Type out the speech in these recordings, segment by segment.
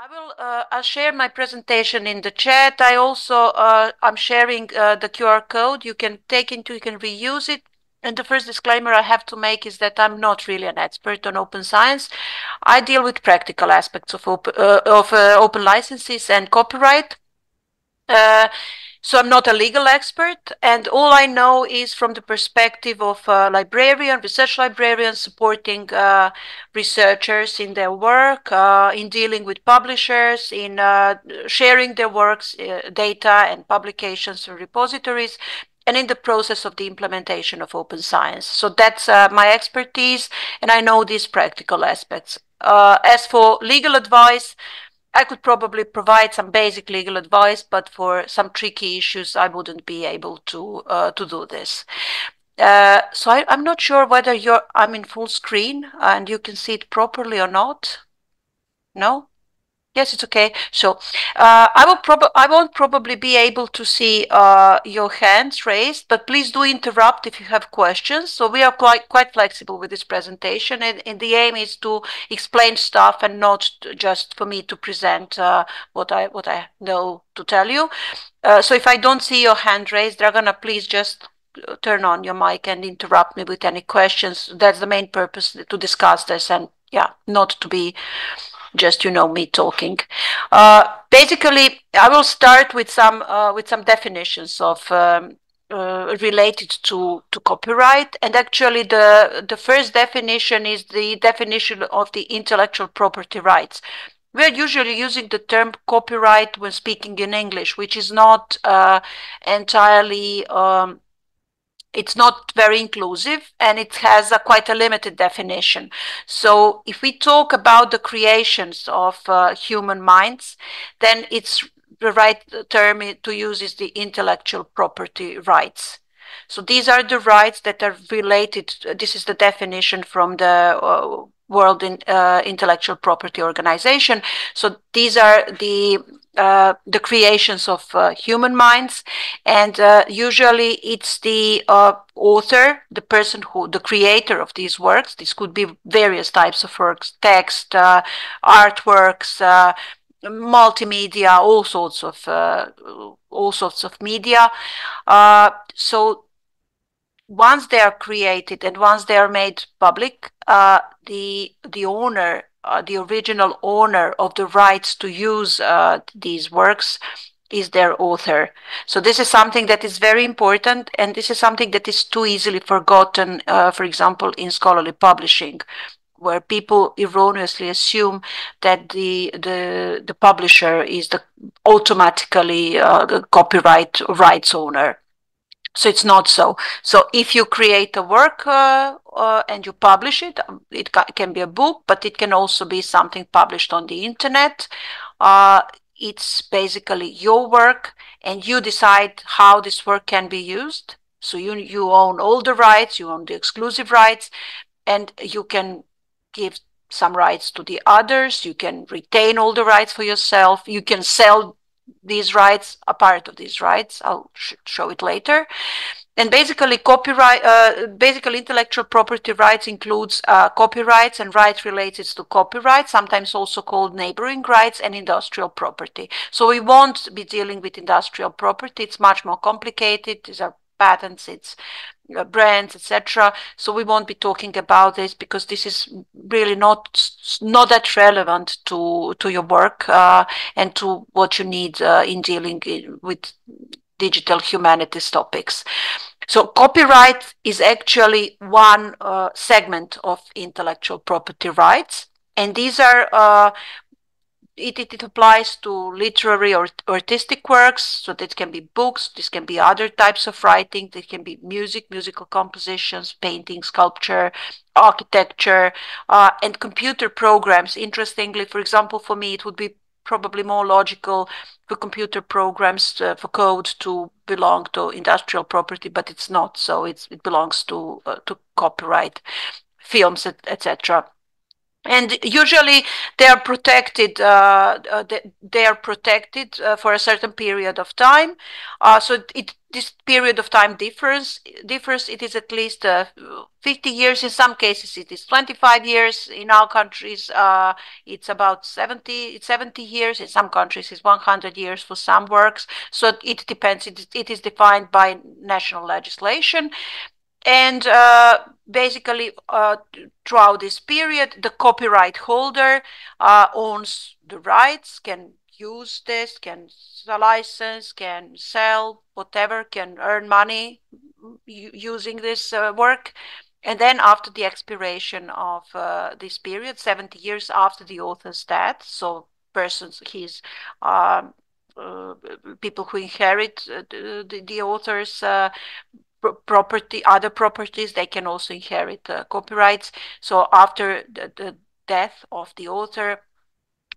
I will uh, I'll share my presentation in the chat. I also uh, I'm sharing uh, the QR code. You can take into you can reuse it. And the first disclaimer I have to make is that I'm not really an expert on open science. I deal with practical aspects of uh, of uh, open licenses and copyright. Uh, so I'm not a legal expert, and all I know is from the perspective of a librarian, research librarian, supporting uh, researchers in their work, uh, in dealing with publishers, in uh, sharing their works, uh, data, and publications and repositories, and in the process of the implementation of open science. So that's uh, my expertise, and I know these practical aspects. As for legal advice, I could probably provide some basic legal advice, but for some tricky issues, I wouldn't be able to uh, to do this. Uh, so I, am not sure whether you're I'm in full screen and you can see it properly or not. No. Yes, it's okay. So uh, I will probably I won't probably be able to see uh, your hands raised, but please do interrupt if you have questions. So we are quite quite flexible with this presentation, and, and the aim is to explain stuff and not just for me to present uh, what I what I know to tell you. Uh, so if I don't see your hand raised, Dragana, please just uh, turn on your mic and interrupt me with any questions. That's the main purpose to discuss this, and yeah, not to be just you know me talking. Uh, basically, I will start with some uh, with some definitions of um, uh, related to to copyright, and actually the the first definition is the definition of the intellectual property rights. We are usually using the term copyright when speaking in English, which is not uh, entirely um, it's not very inclusive and it has a quite a limited definition. So if we talk about the creations of uh, human minds, then it's the right term to use is the intellectual property rights. So these are the rights that are related. This is the definition from the uh, World in, uh, Intellectual Property Organization. So these are the uh, the creations of uh, human minds, and uh, usually it's the uh, author, the person who, the creator of these works. This could be various types of works, text, uh, artworks, multimedia, all sorts of all sorts of media. so once they are created and once they are made public, the the owner uh, the original owner of the rights to use uh, these works is their author. So this is something that is very important, and this is something that is too easily forgotten, uh, for example, in scholarly publishing, where people erroneously assume that the the, the publisher is the automatically uh, the copyright rights owner. So it's not so. So if you create a work uh, uh, and you publish it, um, it ca can be a book, but it can also be something published on the internet. Uh, it's basically your work and you decide how this work can be used. So you, you own all the rights, you own the exclusive rights, and you can give some rights to the others. You can retain all the rights for yourself. You can sell these rights, a part of these rights. I'll sh show it later. And basically, copyright, uh, basically intellectual property rights includes uh, copyrights and rights related to copyright, sometimes also called neighboring rights and industrial property. So we won't be dealing with industrial property. It's much more complicated. These are patents, it's brands, etc. So we won't be talking about this because this is really not not that relevant to to your work uh, and to what you need uh, in dealing with digital humanities topics. So copyright is actually one uh, segment of intellectual property rights, and these are uh, it, it, it, applies to literary or artistic works. So that can be books, this can be other types of writing, It can be music, musical compositions, painting, sculpture, architecture, uh, and computer programs. Interestingly, for example, for me, it would be probably more logical for computer programs uh, for code to belong to industrial property, but it's not. So it's, it belongs to uh, to copyright, films, etc. And usually they are protected uh, uh, they are protected uh, for a certain period of time. Uh, so it this period of time differs differs. It is at least uh, 50 years. In some cases it is 25 years. In our countries uh, it's about 70 it's 70 years. In some countries it's 100 years for some works. So it depends. It, it is defined by national legislation and uh, basically uh, throughout this period the copyright holder uh, owns the rights can use this can license can sell whatever can earn money using this uh, work. And then after the expiration of uh, this period 70 years after the author's death so persons his um, uh, people who inherit the, the author's property, other properties, they can also inherit uh, copyrights. So after the, the death of the author,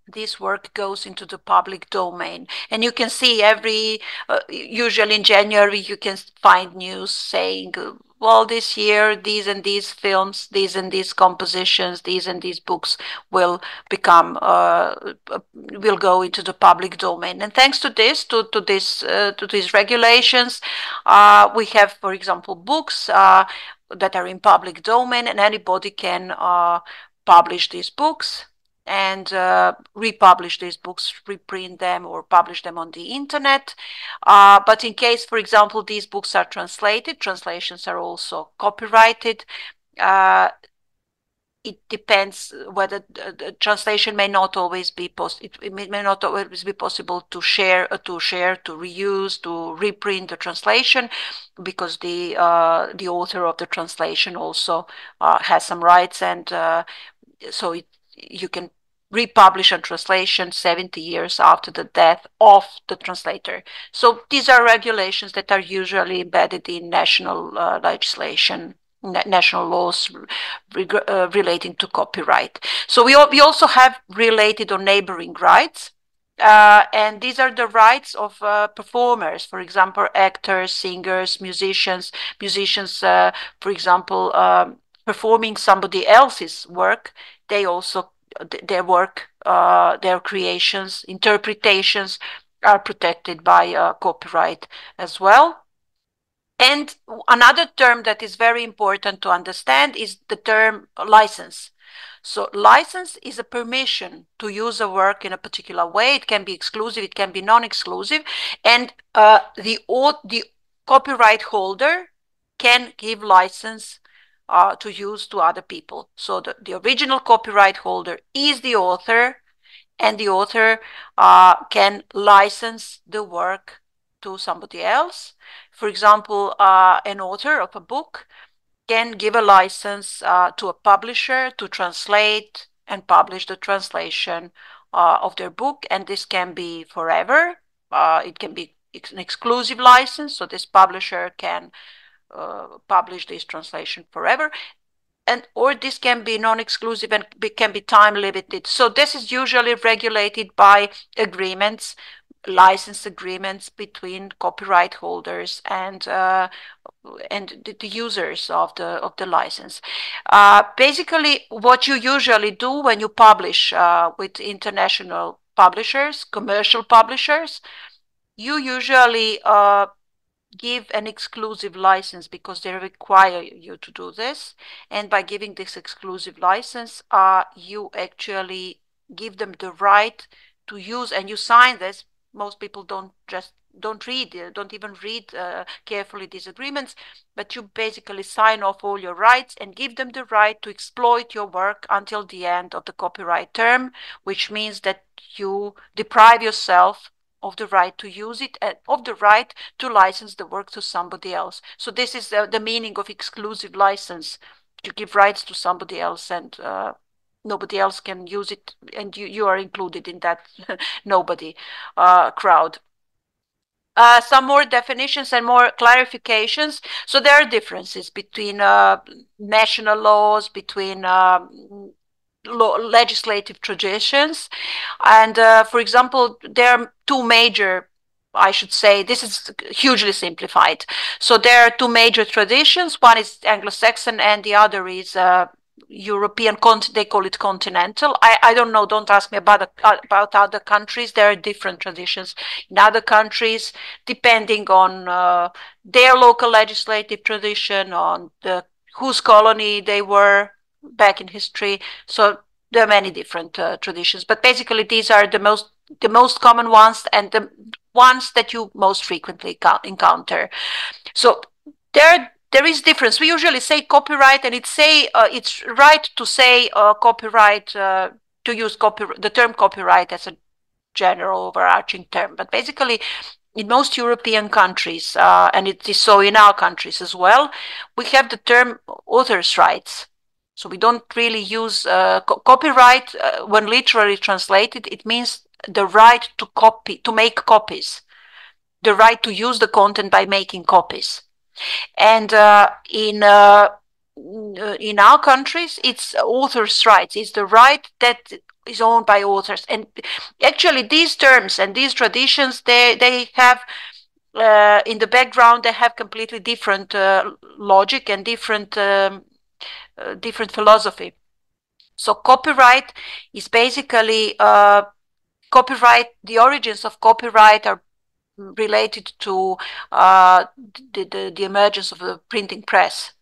this work goes into the public domain and you can see every uh, usually in january you can find news saying well, this year, these and these films, these and these compositions, these and these books will become, uh, uh, will go into the public domain. And thanks to this, to, to this, uh, to these regulations, uh, we have, for example, books uh, that are in public domain and anybody can uh, publish these books and uh, republish these books, reprint them, or publish them on the internet. Uh, but in case, for example, these books are translated, translations are also copyrighted. Uh, it depends whether the translation may not always be pos- it, may not always be possible to share uh, to share to reuse to reprint the translation because the uh, the author of the translation also uh, has some rights and uh, so it you can republish a translation 70 years after the death of the translator. So these are regulations that are usually embedded in national uh, legislation, national laws uh, relating to copyright. So we, we also have related or neighboring rights. Uh, and these are the rights of uh, performers, for example, actors, singers, musicians, musicians, uh, for example, um, performing somebody else's work. They also their work, uh, their creations, interpretations are protected by uh, copyright as well. And another term that is very important to understand is the term license. So license is a permission to use a work in a particular way. It can be exclusive, it can be non-exclusive, and uh, the the copyright holder can give license uh, to use to other people. So the, the original copyright holder is the author, and the author uh, can license the work to somebody else. For example, uh, an author of a book can give a license uh, to a publisher to translate and publish the translation uh, of their book, and this can be forever. Uh, it can be an exclusive license, so this publisher can uh, publish this translation forever and or this can be non-exclusive and be, can be time limited so this is usually regulated by agreements license agreements between copyright holders and uh, and the, the, users of the of the license. Uh, basically, what you usually do when you publish uh, with international publishers, commercial publishers, you usually uh, give an exclusive license because they require you to do this. And by giving this exclusive license, uh, you actually give them the right to use and you sign this. Most people don't just don't read, uh, don't even read uh, carefully these agreements, but you basically sign off all your rights and give them the right to exploit your work until the end of the copyright term, which means that you deprive yourself of the right to use it and of the right to license the work to somebody else. So this is uh, the meaning of exclusive license to give rights to somebody else and uh, nobody else can use it and you, you are included in that nobody uh, crowd. Uh, some more definitions and more clarifications. So there are differences between uh, national laws, between um, legislative traditions. And uh, for example, there are two major I should say this is hugely simplified. So there are two major traditions. One is Anglo-Saxon, and the other is uh, European they call it continental. I, I don't know, don't ask me about, uh, about other countries. There are different traditions in other countries, depending on uh, their local legislative tradition, on the whose colony they were back in history. So there are many different uh, traditions, but basically these are the most the most common ones and the ones that you most frequently encounter. So there there is difference. We usually say copyright, and it's say uh, it's right to say uh, copyright uh, to use copy the term copyright as a general overarching term. But basically, in most European countries, uh, and it is so in our countries as well, we have the term author's rights. So we don't really use uh, co copyright uh, when literally translated. It means the right to copy, to make copies, the right to use the content by making copies. And uh, in uh, in our countries, it's authors' rights. It's the right that is owned by authors. And actually, these terms and these traditions, they they have uh, in the background they have completely different uh, logic and different um, uh, different philosophy. So copyright is basically uh, copyright. The origins of copyright are related to uh, the, the, the, emergence of the printing press.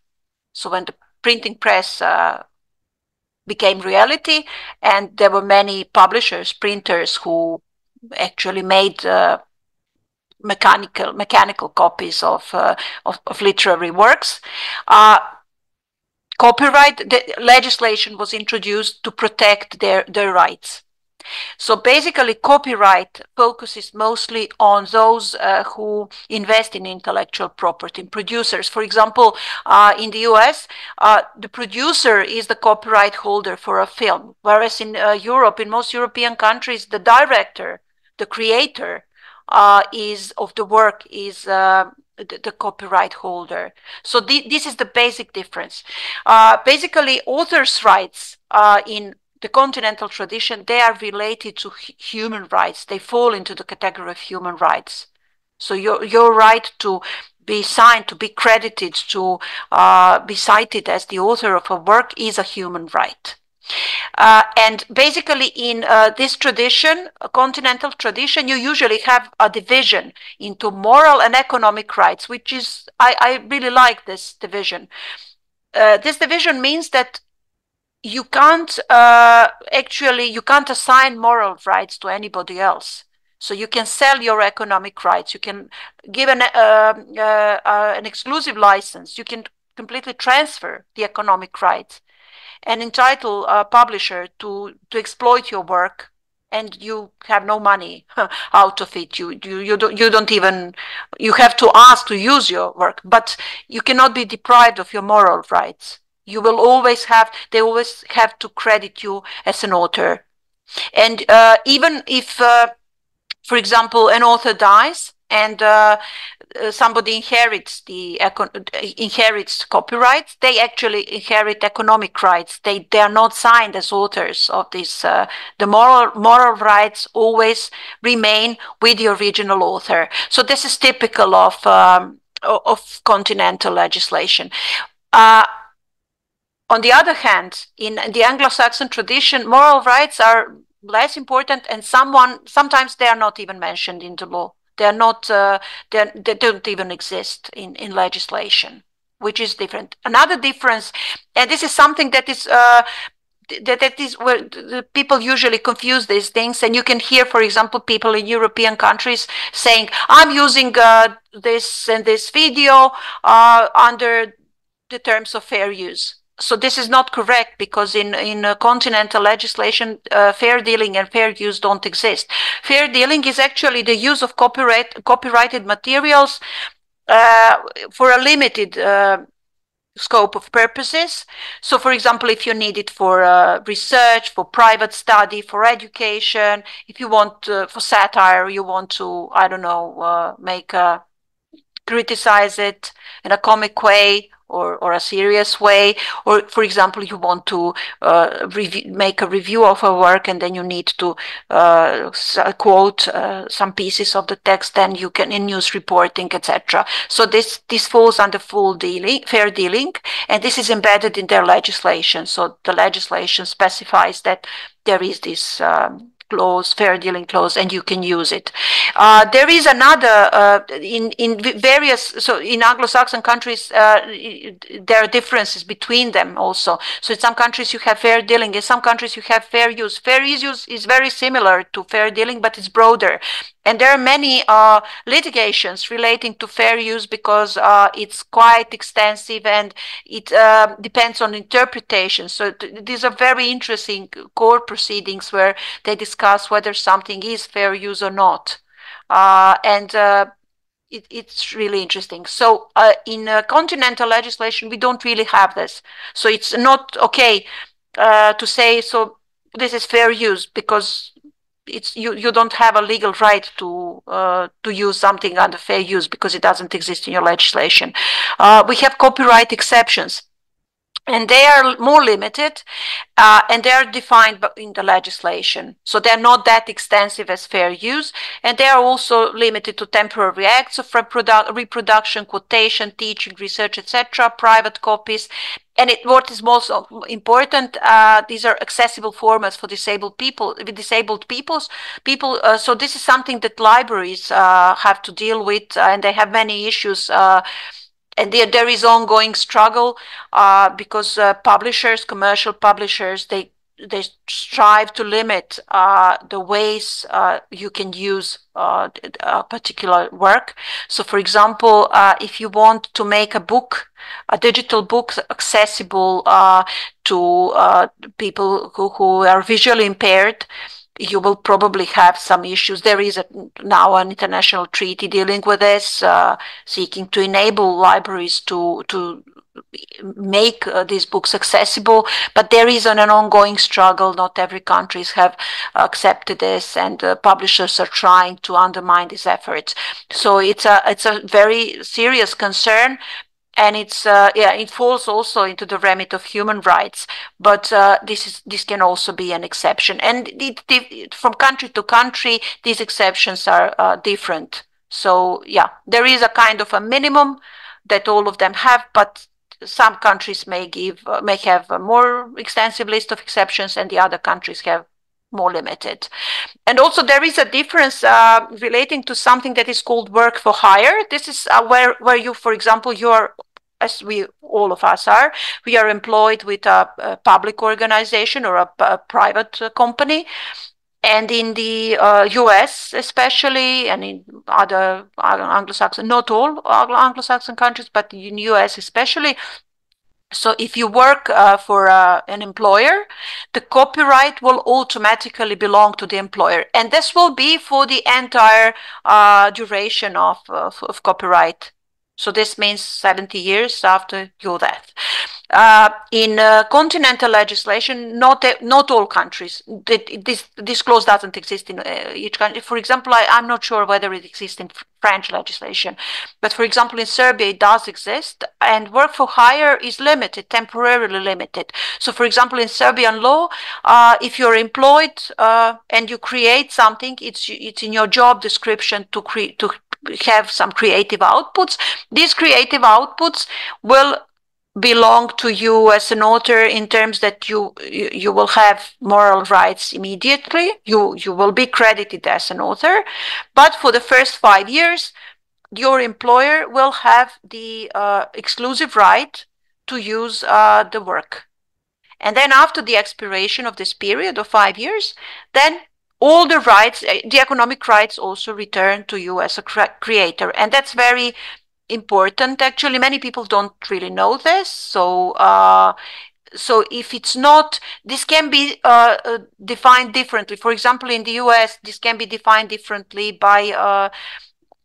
So when the printing press uh, became reality, and there were many publishers, printers who actually made uh, mechanical mechanical copies of, uh, of, of literary works. Uh, copyright legislation was introduced to protect their, their rights. So basically, copyright focuses mostly on those uh, who invest in intellectual property, producers. For example, uh, in the US, uh, the producer is the copyright holder for a film, whereas in uh, Europe, in most European countries, the director, the creator, uh, is of the work is uh, the, copyright holder. So th this is the basic difference. basically, authors' rights in the continental tradition, they are related to human rights. They fall into the category of human rights. So your, your right to be signed, to be credited, to uh, be cited as the author of a work is a human right. Uh, and basically, in uh, this tradition, continental tradition, you usually have a division into moral and economic rights, which is, I, I really like this division. Uh, this division means that you can't uh, actually you can't assign moral rights to anybody else. So you can sell your economic rights. You can give an uh, uh, an exclusive license. You can completely transfer the economic rights and entitle a publisher to to exploit your work and you have no money out of it you, you you don't you don't even you have to ask to use your work but you cannot be deprived of your moral rights you will always have, they always have to credit you as an author. And uh, even if, uh, for example, an author dies and uh, uh somebody inherits the inherits copyright, they actually inherit economic rights. They they are not signed as authors of this. Uh, the moral moral rights always remain with the original author. So this is typical of um, of continental legislation. Uh, on the other hand, in the Anglo-Saxon tradition, moral rights are less important, and someone sometimes they are not even mentioned in the law. They are not. Uh, they don't even exist in in legislation, which is different. Another difference, and this is something that is. Uh, that, that is where the people usually confuse these things and you can hear for example people in european countries saying i'm using uh, this and this video uh, under the terms of fair use so this is not correct because in in uh, continental legislation, uh, fair dealing and fair use don't exist. Fair dealing is actually the use of copyright copyrighted materials uh, for a limited uh, scope of purposes. So, for example, if you need it for uh, research, for private study, for education, if you want uh, for satire, you want to I don't know make a criticize it in a comic way or, or a serious way or for example you want to uh, make a review of a work and then you need to uh, quote uh, some pieces of the text then you can in news reporting etc so this this falls under full dealing fair dealing and this is embedded in their legislation. So the legislation specifies that there is this um, clause, fair dealing clause, and you can use it. Uh, there is another uh, in in various so in Anglo-Saxon countries uh, there are differences between them also. So in some countries you have fair dealing, in some countries you have fair use. Fair use is very similar to fair dealing, but it's broader. And there are many uh, litigations relating to fair use because uh, it's quite extensive and it uh, depends on interpretation. So these are very interesting court proceedings where they discuss whether something is fair use or not. Uh, and uh, it, it's really interesting. So uh, in continental legislation, we don't really have this. So it's not okay to say, so this is fair use because it's you you don't have a legal right to uh, to use something under fair use because it doesn't exist in your legislation. Uh, we have copyright exceptions and they are more limited uh, and they are defined in the legislation so they're not that extensive as fair use and they are also limited to temporary acts of reprodu reproduction quotation teaching research etc private copies and it, what is most important, uh, these are accessible formats for disabled people, disabled peoples, people. Uh, so this is something that libraries uh, have to deal with, uh, and they have many issues uh, and there, there is ongoing struggle uh, because publishers, commercial publishers, they they strive to limit uh, the ways uh, you can use uh, a particular work. So, for example, uh, if you want to make a book, a digital book accessible to people who, who are visually impaired, you will probably have some issues. There is a, now an international treaty dealing with this, uh, seeking to enable libraries to to make uh, these books accessible. But there is an, an, ongoing struggle. Not every countries have accepted this, and uh, publishers are trying to undermine these efforts. So it's a it's a very serious concern and it's uh, yeah it falls also into the remit of human rights but uh, this is this can also be an exception. And it, it, from country to country these exceptions are uh, different. So yeah there is a kind of a minimum that all of them have but some countries may give uh, may have a more extensive list of exceptions and the other countries have more limited. And also there is a difference uh, relating to something that is called work for hire. This is uh, where, where you, for example, you're as we all of us are, we are employed with a, a public organization or a, a private uh, company. And in the uh, US, especially, and in other Anglo-Saxon, not all Anglo-Saxon countries, but in US especially, so if you work uh, for uh, an employer, the copyright will automatically belong to the employer. And this will be for the entire uh, duration of, of, of copyright so this means 70 years after your death. Uh, in uh, continental legislation, not not all countries. This this clause doesn't exist in uh, each country. For example, I, am not sure whether it exists in French legislation, but for example, in Serbia it does exist, and work for hire is limited, temporarily limited. So, for example, in Serbian law, uh, if you're employed uh, and you create something, it's it's in your job description to create to have some creative outputs. These creative outputs will belong to you as an author in terms that you, you will have moral rights immediately. You you will be credited as an author. But for the first five years your employer will have the uh, exclusive right to use uh, the work. And then after the expiration of this period of five years then all the rights, eh, the economic rights also return to you as a creator. And that's very important. Actually, many people don't really know this. So, uh, so if it's not, this can be uh, uh, defined differently. For example, in the US, this can be defined differently by uh,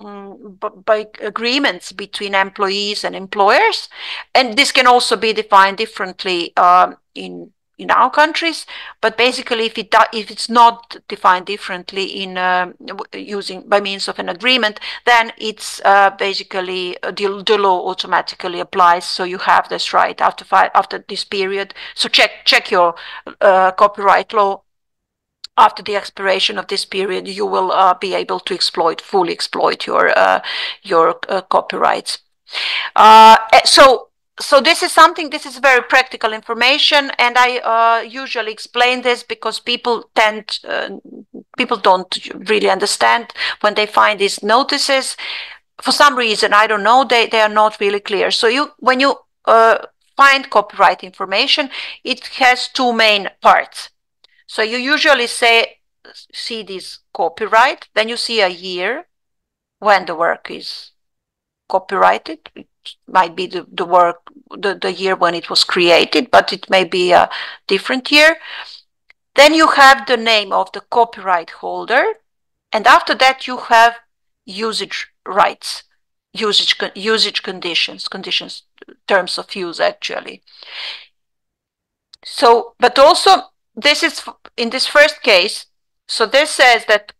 mm, by agreements between employees and employers, and this can also be defined differently um, in in our countries, but basically if it if it's not defined differently in uh, using by means of an agreement, then it's uh, basically uh, the, the, law automatically applies. So you have this right after after this period. So check check your uh, copyright law. After the expiration of this period, you will uh, be able to exploit fully exploit your uh, your copyrights. Eh, so so this is something this is very practical information and i uh, usually explain this because people tend uh, people don't really understand when they find these notices. For some reason i don't know they, they are not really clear. So you when you uh, find copyright information it has two main parts. So you usually say see this copyright then you see a year when the work is copyrighted might be the, the work the, the year when it was created but it may be a different year. Then you have the name of the copyright holder and after that you have usage rights usage usage conditions conditions terms of use actually. So but also this is in this first case so this says that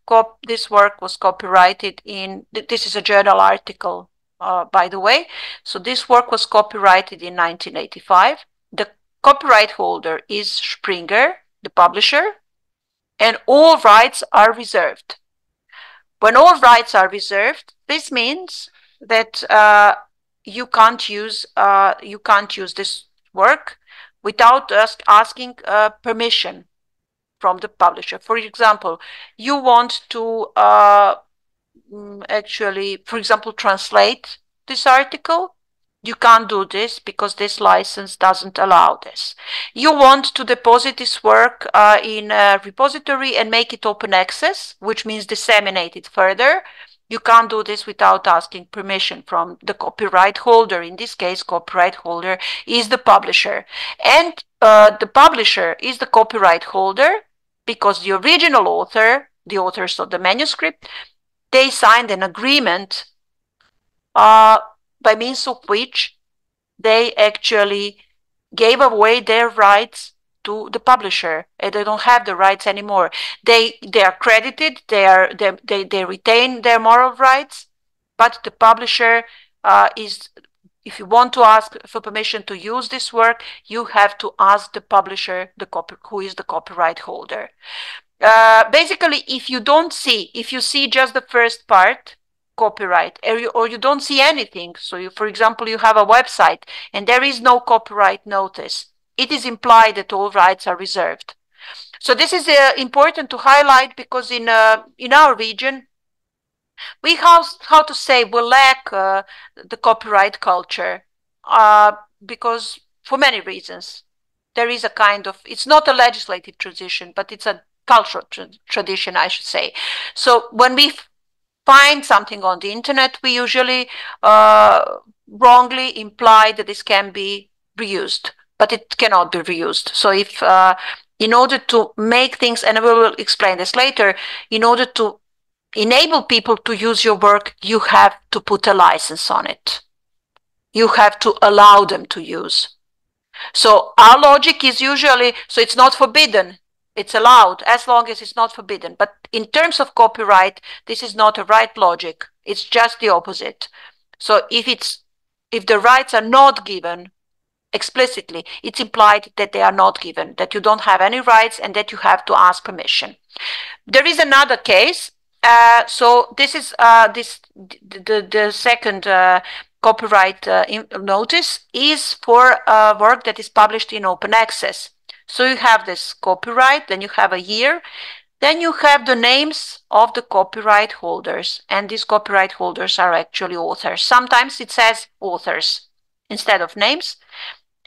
this work was copyrighted in this is a journal article uh, by the way. So this work was copyrighted in 1985. The copyright holder is Springer, the publisher, and all rights are reserved. When all rights are reserved, this means that uh, you can't use uh, you can't use this work without us asking uh, permission from the publisher. For example, you want to uh, actually, for example, translate this article, you can't do this because this license doesn't allow this. You want to deposit this work uh, in a repository and make it open access, which means disseminate it further. You can't do this without asking permission from the copyright holder. In this case, copyright holder is the publisher. And uh, the publisher is the copyright holder because the original author, the authors of the manuscript, they signed an agreement uh, by means of which they actually gave away their rights to the publisher and they don't have the rights anymore. They they are credited they are they they, they retain their moral rights but the publisher uh, is if you want to ask for permission to use this work you have to ask the publisher the copy who is the copyright holder uh, basically, if you don't see, if you see just the first part, copyright, or you, or you don't see anything, so you, for example, you have a website and there is no copyright notice, it is implied that all rights are reserved. So this is uh, important to highlight because in uh, in our region, we have how to say we lack uh, the copyright culture uh, because for many reasons there is a kind of it's not a legislative transition, but it's a cultural tra tradition, I should say. So when we find something on the internet, we usually uh, wrongly imply that this can be reused, but it cannot be reused. So if uh, in order to make things, and we will explain this later, in order to enable people to use your work, you have to put a license on it. You have to allow them to use. So our logic is usually, so it's not forbidden, it's allowed as long as it's not forbidden. But in terms of copyright, this is not a right logic. It's just the opposite. So if it's if the rights are not given explicitly, it's implied that they are not given, that you don't have any rights and that you have to ask permission. There is another case. Uh, so this is uh, this the the second uh, copyright uh, notice is for a work that is published in open access. So you have this copyright, then you have a year, then you have the names of the copyright holders, and these copyright holders are actually authors. Sometimes it says authors instead of names.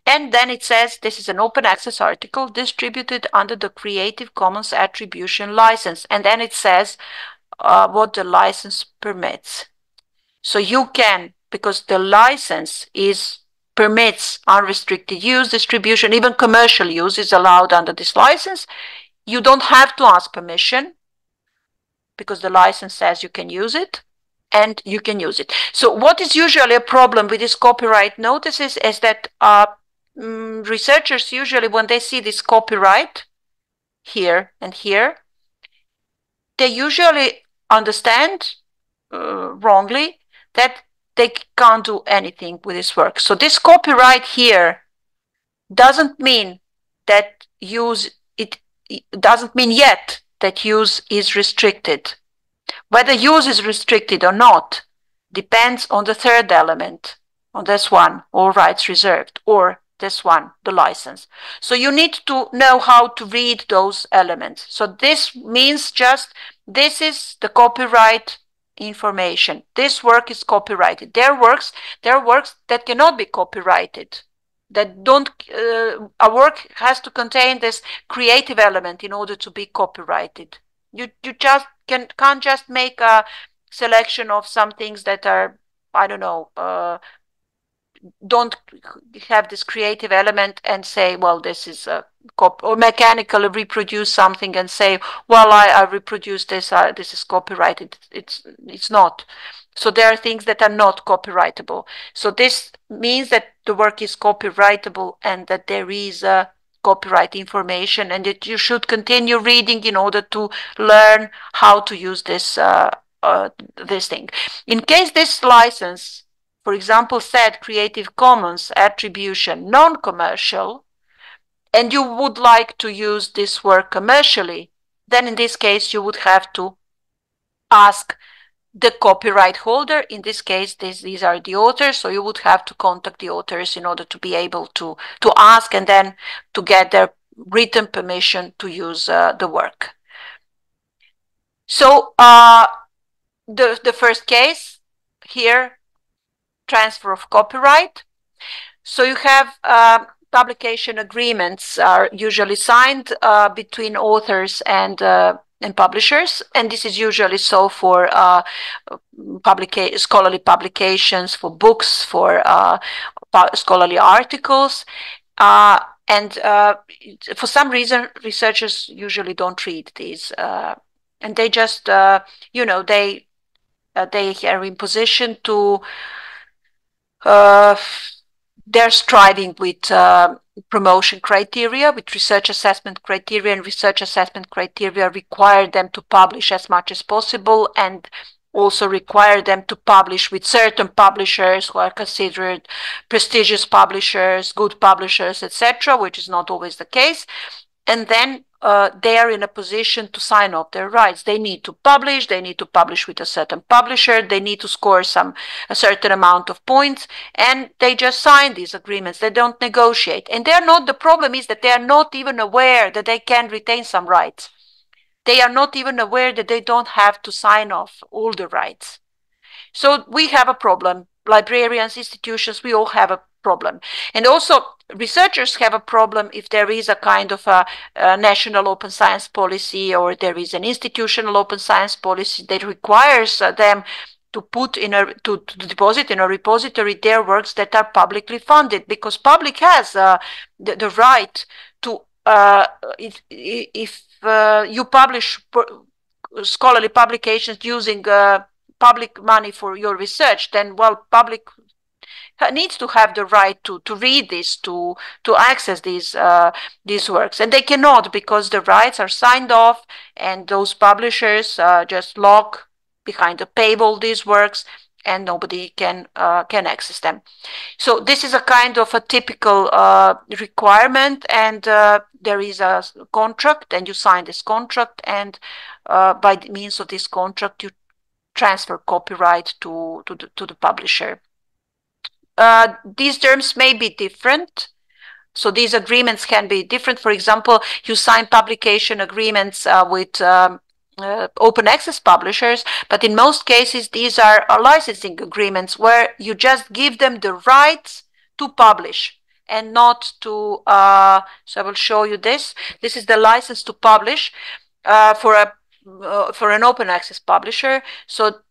And then it says this is an open access article distributed under the Creative Commons Attribution License. And then it says uh, what the license permits. So you can, because the license is permits unrestricted use, distribution, even commercial use is allowed under this license. You don't have to ask permission because the license says you can use it and you can use it. So what is usually a problem with these copyright notices is that uh, um, researchers usually, when they see this copyright here and here, they usually understand uh, wrongly that they can't do anything with this work. So this copyright here doesn't mean that use it, it doesn't mean yet that use is restricted. Whether use is restricted or not depends on the third element, on this one, all rights reserved, or this one, the license. So you need to know how to read those elements. So this means just this is the copyright information. This work is copyrighted. There works, there are works that cannot be copyrighted. That don't uh, a work has to contain this creative element in order to be copyrighted. You you just can can't just make a selection of some things that are I don't know uh, don't have this creative element and say, well, this is a or mechanically reproduce something and say, well, I, I reproduce this, uh, this is copyrighted. It's, it's not. So there are things that are not copyrightable. So this means that the work is copyrightable and that there is a copyright information and that you should continue reading in order to learn how to use this, uh, uh, this thing. In case this license for example, said Creative Commons attribution non-commercial, and you would like to use this work commercially, then in this case you would have to ask the copyright holder. In this case, this, these are the authors, so you would have to contact the authors in order to be able to, to ask and then to get their written permission to use uh, the work. So uh, the, the first case here, transfer of copyright. So you have uh, publication agreements are usually signed uh, between authors and uh, and publishers, and this is usually so for uh, publica scholarly publications, for books, for uh, scholarly articles, uh, and uh, for some reason, researchers usually don't read these, and they just, you know, they they are in position to they're striving with uh, promotion criteria, with research assessment criteria, and research assessment criteria require them to publish as much as possible and also require them to publish with certain publishers who are considered prestigious publishers, good publishers, etc., which is not always the case. And then uh, they are in a position to sign off their rights. They need to publish. They need to publish with a certain publisher. They need to score some a certain amount of points, and they just sign these agreements. They don't negotiate, and they're not. The problem is that they are not even aware that they can retain some rights. They are not even aware that they don't have to sign off all the rights. So we have a problem. Librarians, institutions, we all have a problem. And also, researchers have a problem if there is a kind of a, a, national open science policy or there is an institutional open science policy that requires uh, them to put in a to, to, deposit in a repository their works that are publicly funded because public has uh, the, the right to uh, if, if uh, you publish scholarly publications using uh, public money for your research then well public needs to have the right to to read this to to access these uh, these works. And they cannot because the rights are signed off and those publishers uh, just lock behind a paywall these works and nobody can uh, can access them. So this is a kind of a typical uh, requirement and uh, there is a contract and you sign this contract and uh, by the means of this contract you transfer copyright to to the, to the publisher uh, these terms may be different. So these agreements can be different. For example, you sign publication agreements uh, with um, uh, open access publishers, but in most cases, these are licensing agreements where you just give them the rights to publish and not to, uh, so I will show you this. This is the license to publish uh, for a uh, for an open access publisher. So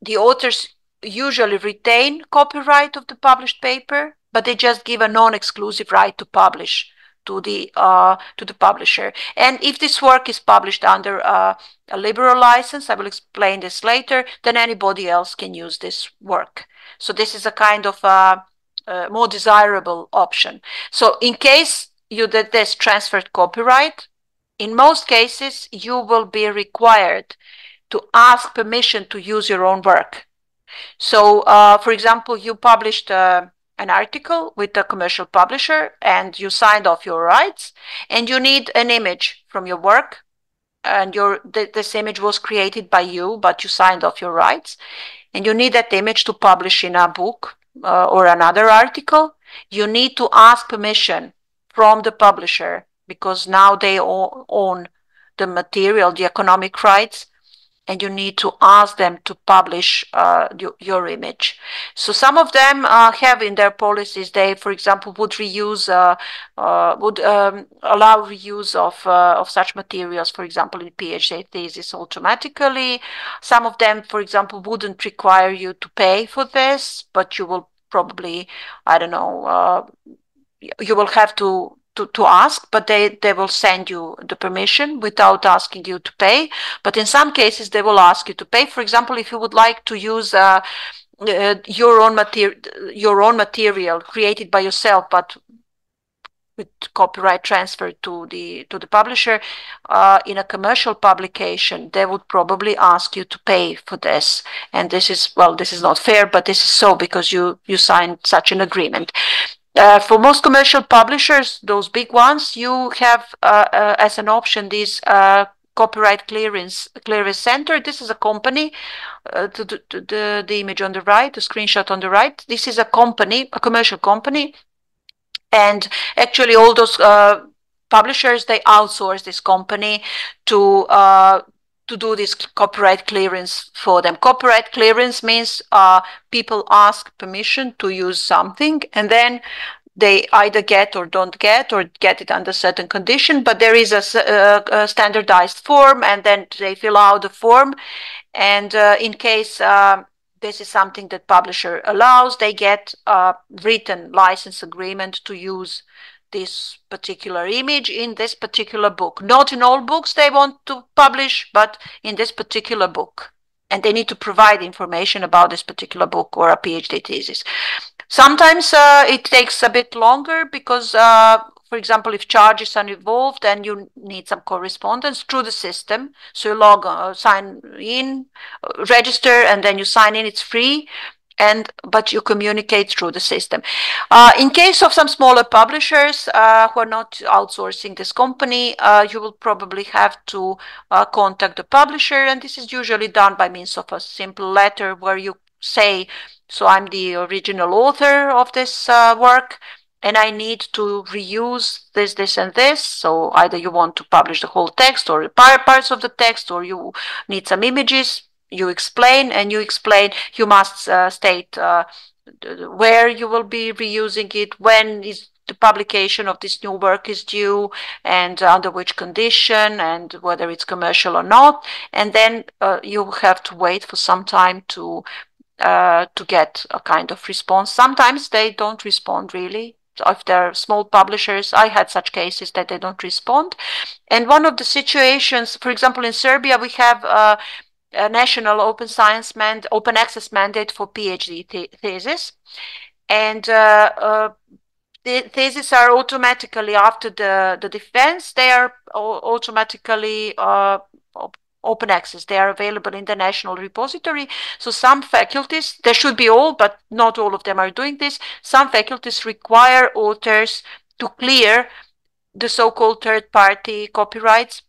the authors usually retain copyright of the published paper, but they just give a non-exclusive right to publish to the uh, to the publisher. And if this work is published under uh, a liberal license, I will explain this later, then anybody else can use this work. So this is a kind of a, uh, more desirable option. So in case you did this transferred copyright, in most cases, you will be required to ask permission to use your own work. So, uh, for example, you published uh, an article with a commercial publisher and you signed off your rights and you need an image from your work. And your th this image was created by you but you signed off your rights. And you need that image to publish in a book uh, or another article. You need to ask permission from the publisher because now they own the material the economic rights and you need to ask them to publish uh, your, your, image. So some of them uh, have in their policies, they, for example, would reuse, uh, uh would um, allow reuse of, uh, of such materials, for example, in PhD thesis automatically. Some of them, for example, wouldn't require you to pay for this, but you will probably, I don't know, uh, you will have to to, to ask, but they, they will send you the permission without asking you to pay. But in some cases, they will ask you to pay. For example, if you would like to use uh, uh, your own material, your own material created by yourself, but with copyright transfer to the to the publisher uh, in a commercial publication they would probably ask you to pay for this and this is well this is not fair but this is so because you you signed such an agreement uh, for most commercial publishers, those big ones, you have uh, uh, as an option this uh, copyright clearance clearance center. This is a company. Uh, to, to, to the, the image on the right, the screenshot on the right. This is a company, a commercial company, and actually all those publishers they outsource this company to to do this copyright clearance for them. Copyright clearance means uh, people ask permission to use something and then they either get or don't get or get it under certain condition, but there is a, a, a standardized form and then they fill out the form. And uh, in case uh, this is something that publisher allows, they get a written license agreement to use this particular image in this particular book. Not in all books they want to publish, but in this particular book. And they need to provide information about this particular book or a PhD thesis. Sometimes uh, it takes a bit longer because, uh, for example, if charges are involved, then you need some correspondence through the system. So you log, uh, sign in, uh, register, and then you sign in. It's free and but you communicate through the system. Uh, in case of some smaller publishers uh, who are not outsourcing this company, uh, you will probably have to uh, contact the publisher, and this is usually done by means of a simple letter where you say, so I'm the original author of this uh, work, and I need to reuse this, this, and this. So either you want to publish the whole text or parts of the text, or you need some images you explain and you explain you must uh, state uh, where you will be reusing it when is the publication of this new work is due and under which condition and whether it's commercial or not. And then uh, you have to wait for some time to uh, to get a kind of response. Sometimes they don't respond really. If they're small publishers i had such cases that they don't respond. And one of the situations for example in serbia we have uh, a national open science mand open access mandate for PhD th thesis. And uh, uh, the theses are automatically after the, the defense, they are automatically uh, open access. They are available in the national repository. So some faculties, there should be all, but not all of them are doing this. Some faculties require authors to clear the so-called third-party copyrights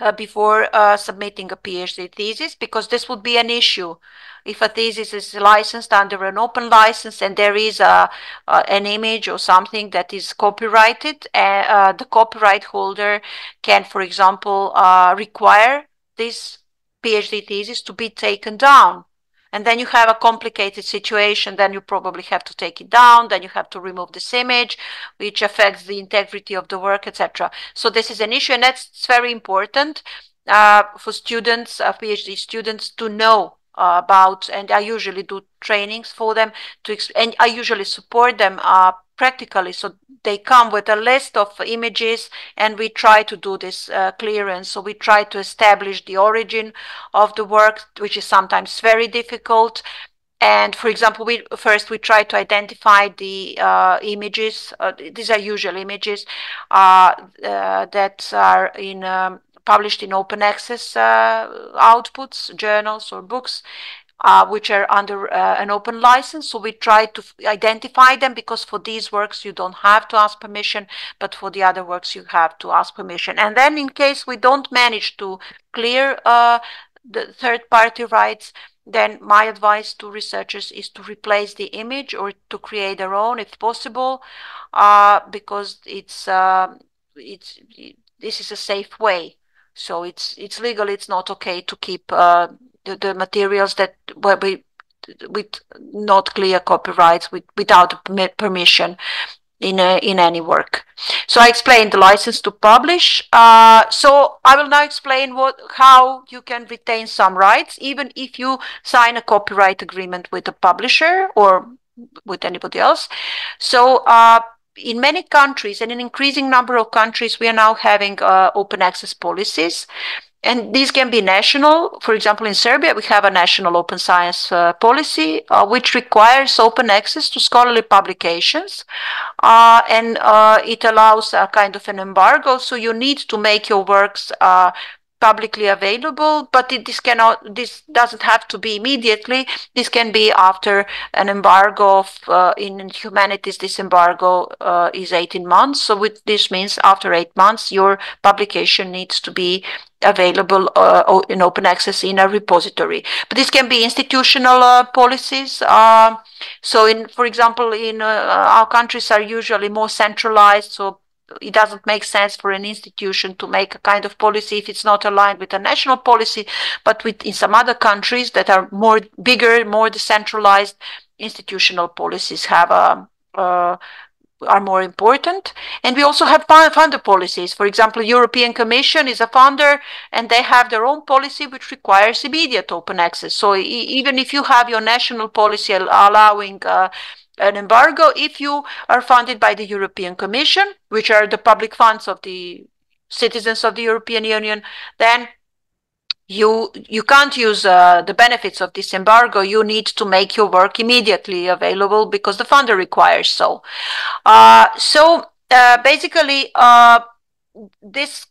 uh, before uh, submitting a PhD thesis because this would be an issue. If a thesis is licensed under an open license and there is a, uh, an image or something that is copyrighted, uh, the copyright holder can, for example, uh, require this PhD thesis to be taken down and then you have a complicated situation then you probably have to take it down then you have to remove this image which affects the integrity of the work etc so this is an issue and that's very important uh, for students uh, phd students to know uh, about and i usually do trainings for them to and i usually support them uh, practically. So they come with a list of images and we try to do this uh, clearance. So we try to establish the origin of the work which is sometimes very difficult. And for example, we first we try to identify the uh, images. Uh, these are usual images uh, uh that are in um, published in open access uh, outputs, journals or books, uh, which are under uh, an open license. So we try to identify them because for these works you don't have to ask permission, but for the other works you have to ask permission. And then in case we don't manage to clear uh, the third party rights, then my advice to researchers is to replace the image or to create their own if possible, uh, because it's uh, it's this is a safe way. So it's it's legal. It's not okay to keep uh, the, the materials that were we with not clear copyrights with, without permission in a, in any work. So I explained the license to publish. Uh, so I will now explain what how you can retain some rights even if you sign a copyright agreement with a publisher or with anybody else. So uh, in many countries and an increasing number of countries, we are now having uh, open access policies. And these can be national. For example, in Serbia, we have a national open science uh, policy, uh, which requires open access to scholarly publications. Uh, and uh, it allows a kind of an embargo. So you need to make your works uh, publicly available but it, this cannot this doesn't have to be immediately. This can be after an embargo of, uh, in humanities this embargo uh, is 18 months. So with this means after eight months your publication needs to be available uh, in open access in a repository. But this can be institutional uh, policies uh, so in for example in uh, our countries are usually more centralized so it doesn't make sense for an institution to make a kind of policy if it's not aligned with a national policy but with in some other countries that are more bigger more decentralized institutional policies have a, a are more important. And we also have funder policies. For example, European Commission is a funder and they have their own policy which requires immediate open access. So e even if you have your national policy allowing uh, an embargo if you are funded by the European Commission, which are the public funds of the citizens of the European Union, then you you can't use uh, the benefits of this embargo. You need to make your work immediately available because the funder requires so. Uh, so uh, basically, uh, this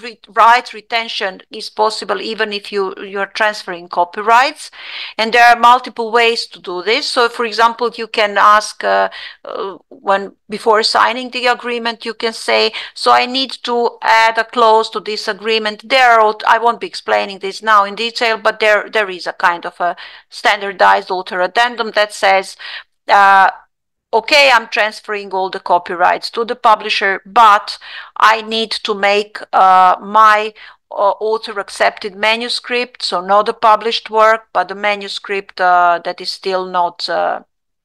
re rights retention is possible even if you you're transferring copyrights. And there are multiple ways to do this. So for example you can ask uh, uh, when before signing the agreement you can say so i need to add a clause to this agreement. There i won't be explaining this now in detail but there there is a kind of a standardized alter addendum that says uh, okay, I'm transferring all the copyrights to the publisher, but I need to make uh, my uh, author accepted manuscript, so not the published work, but the manuscript uh, that is still not uh,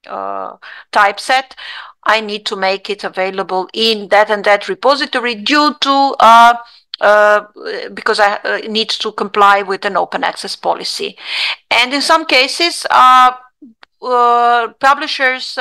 uh, typeset. I need to make it available in that and that repository due to uh, uh, because I uh, need to comply with an open access policy. And in some cases, uh, publishers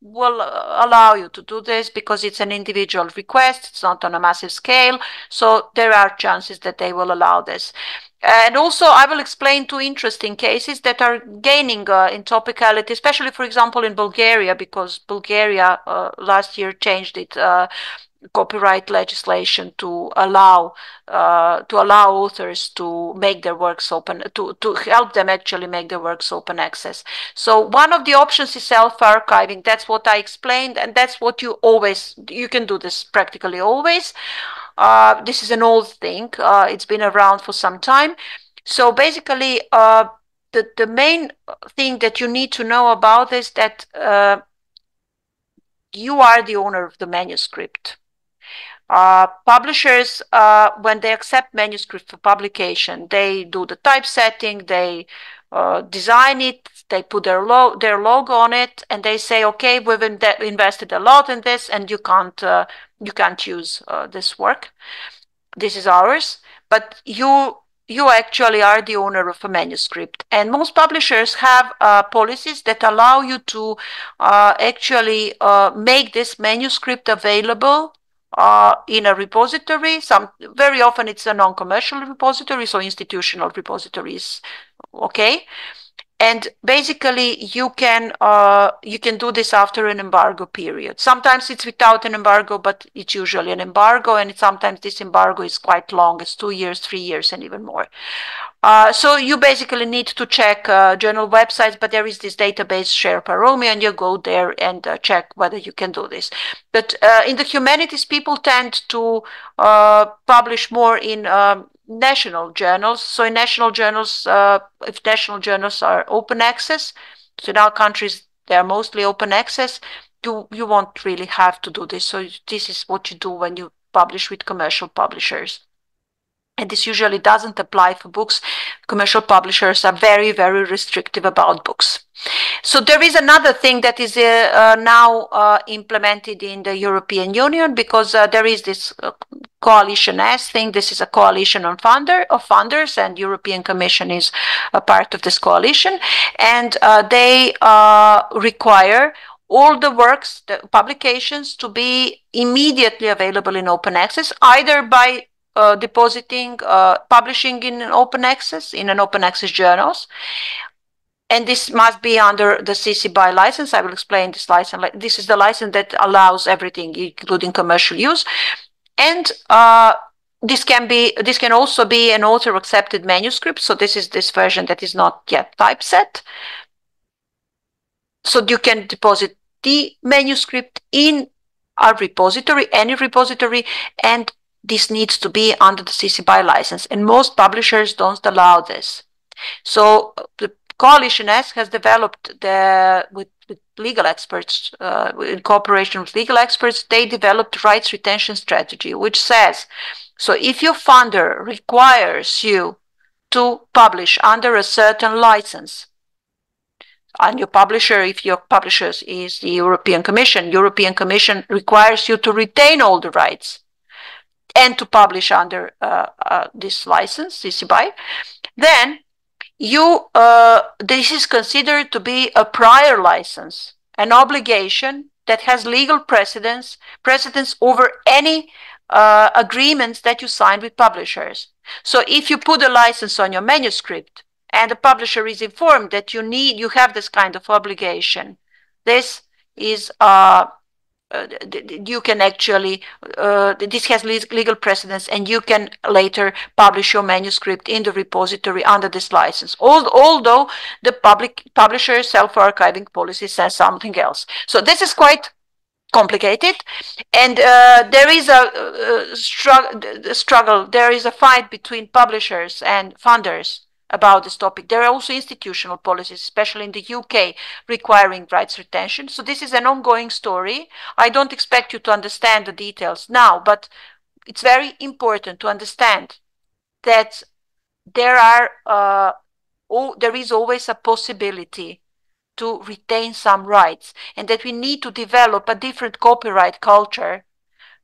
will allow you to do this because it's an individual request, it's not on a massive scale, so there are chances that they will allow this. And also, I will explain two interesting cases that are gaining uh, in topicality, especially, for example, in Bulgaria, because Bulgaria uh, last year changed it uh, copyright legislation to allow uh, to allow authors to make their works open to to help them actually make their works open access. So one of the options is self-archiving. That's what i explained and that's what you always you can do this practically always. Uh, this is an old thing. Uh, it's been around for some time. So basically uh, the the main thing that you need to know about is that uh, you are the owner of the manuscript uh, publishers, uh, when they accept manuscript for publication, they do the typesetting, they uh, design it, they put their, lo their logo on it, and they say, okay, we've in invested a lot in this, and you can't uh, you can't use uh, this work. This is ours, but you you actually are the owner of a manuscript. And most publishers have uh, policies that allow you to uh, actually uh, make this manuscript available uh, in a repository. Some very often it's a non-commercial repository, so institutional repositories, okay. And basically you can uh, you can do this after an embargo period. Sometimes it's without an embargo but it's usually an embargo and sometimes this embargo is quite long. It's two years three years and even more. Uh, so you basically need to check uh, journal websites, but there is this database Sherpa Romeo, and you go there and uh, check whether you can do this. But uh, in the humanities, people tend to uh, publish more in um, national journals. So in national journals, uh, if national journals are open access, so in our countries they are mostly open access. You you won't really have to do this. So this is what you do when you publish with commercial publishers and this usually doesn't apply for books. Commercial publishers are very, very restrictive about books. So there is another thing that is uh, uh, now uh, implemented in the European Union because uh, there is this uh, coalition S thing. This is a coalition on funder of funders, and European Commission is a part of this coalition, and uh, they require all the works, the publications to be immediately available in open access, either by uh, depositing, uh, publishing in an open access, in an open access journals. And this must be under the CC BY license. I will explain this license. This is the license that allows everything, including commercial use. And uh, this can be this can also be an author accepted manuscript. So this is this version that is not yet typeset. So you can deposit the manuscript in a repository, any repository, and this needs to be under the CC BY license, and most publishers don't allow this. So the Coalition S has developed the with, with legal experts, uh, in cooperation with legal experts, they developed rights retention strategy, which says, so if your funder requires you to publish under a certain license, and your publisher, if your publisher is the European Commission, European Commission requires you to retain all the rights and to publish under uh, uh, this license, CC BY, then you uh, this is considered to be a prior license, an obligation that has legal precedence precedence over any uh, agreements that you sign with publishers. So if you put a license on your manuscript and the publisher is informed that you need you have this kind of obligation, this is uh, uh, you can actually uh, this has legal precedence and you can later publish your manuscript in the repository under this license although the public publisher self-archiving policy says something else. So this is quite complicated and uh, there is a, a struggle. There is a fight between publishers and funders about this topic. There are also institutional policies, especially in the UK, requiring rights retention. So this is an ongoing story. I don't expect you to understand the details now, but it's very important to understand that there are uh, there is always a possibility to retain some rights and that we need to develop a different copyright culture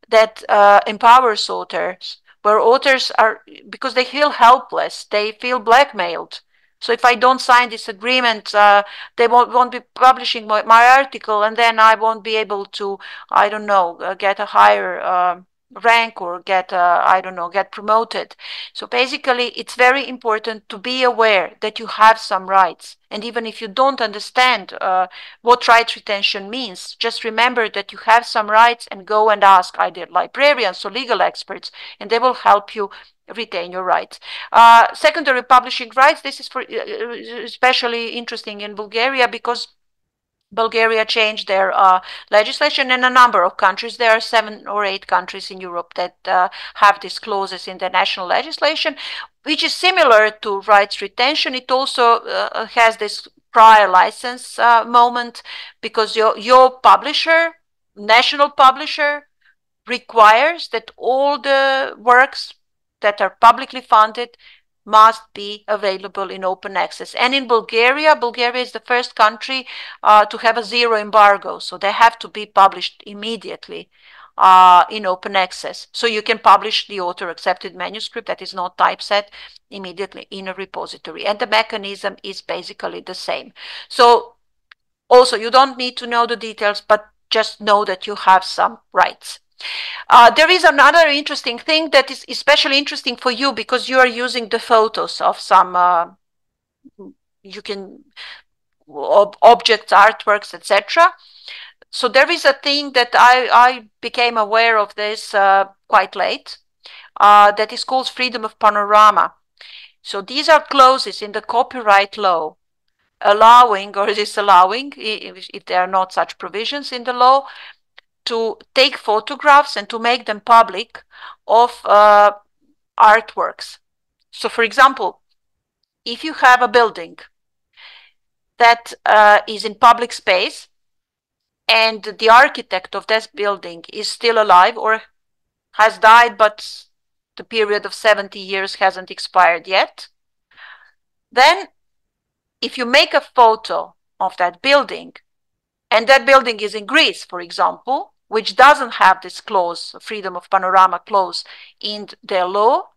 that uh, empowers authors where authors are because they feel helpless they feel blackmailed. So if i don't sign this agreement uh, they won't, won't be publishing my, my, article and then i won't be able to i don't know uh, get a higher uh, rank or get uh, i don't know get promoted so basically it's very important to be aware that you have some rights and even if you don't understand uh, what right retention means just remember that you have some rights and go and ask either librarians or legal experts and they will help you retain your rights. Uh, secondary publishing rights, this is for uh, especially interesting in Bulgaria because Bulgaria changed their uh, legislation in a number of countries. There are seven or eight countries in Europe that uh, have these clauses in their national legislation, which is similar to rights retention. It also uh, has this prior license uh, moment because your, your publisher, national publisher, requires that all the works that are publicly funded must be available in open access. And in Bulgaria, Bulgaria is the first country uh, to have a zero embargo. So they have to be published immediately uh, in open access. So you can publish the author accepted manuscript that is not typeset immediately in a repository. And the mechanism is basically the same. So also you don't need to know the details, but just know that you have some rights. Uh, there is another interesting thing that is especially interesting for you because you are using the photos of some uh, you can ob objects, artworks, etc. So there is a thing that I, I became aware of this uh, quite late uh, that is called freedom of panorama. So these are clauses in the copyright law allowing or disallowing, if, if there are not such provisions in the law, to take photographs and to make them public of uh, artworks. So for example, if you have a building that uh, is in public space and the architect of this building is still alive or has died but the period of 70 years hasn't expired yet, then if you make a photo of that building, and that building is in Greece, for example, which doesn't have this clause, freedom of panorama clause in their law,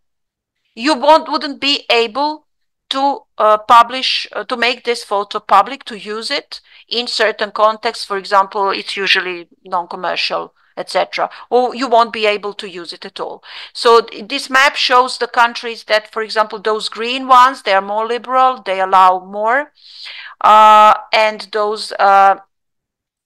you won't, wouldn't be able to uh, publish, uh, to make this photo public, to use it in certain contexts. For example, it's usually non-commercial etc. Or you won't be able to use it at all. So this map shows the countries that, for example, those green ones, they are more liberal, they allow more. Uh, and those uh,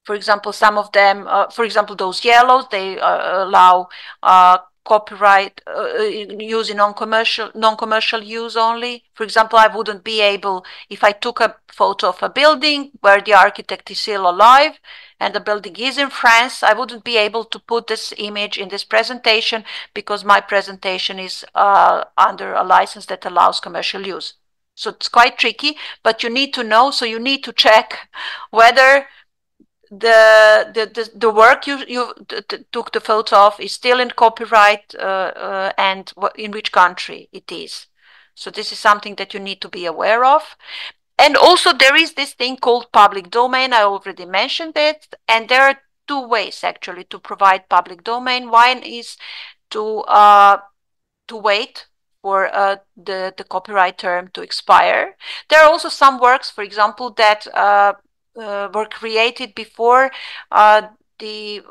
for example, some of them, uh, for example, those yellows, they uh, allow uh, copyright uh, uh, use in non-commercial non-commercial use only. For example, I wouldn't be able if I took a photo of a building where the architect is still alive and the building is in France, I wouldn't be able to put this image in this presentation because my presentation is uh, under a license that allows commercial use. So it's quite tricky, but you need to know. So you need to check whether the the the, the work you you took the photo of is still in copyright uh, uh, and in which country it is. So this is something that you need to be aware of. And also there is this thing called public domain. I already mentioned it. And there are two ways actually to provide public domain. One is to uh, to wait for uh, the, the copyright term to expire. There are also some works, for example, that uh, uh, were created before uh, the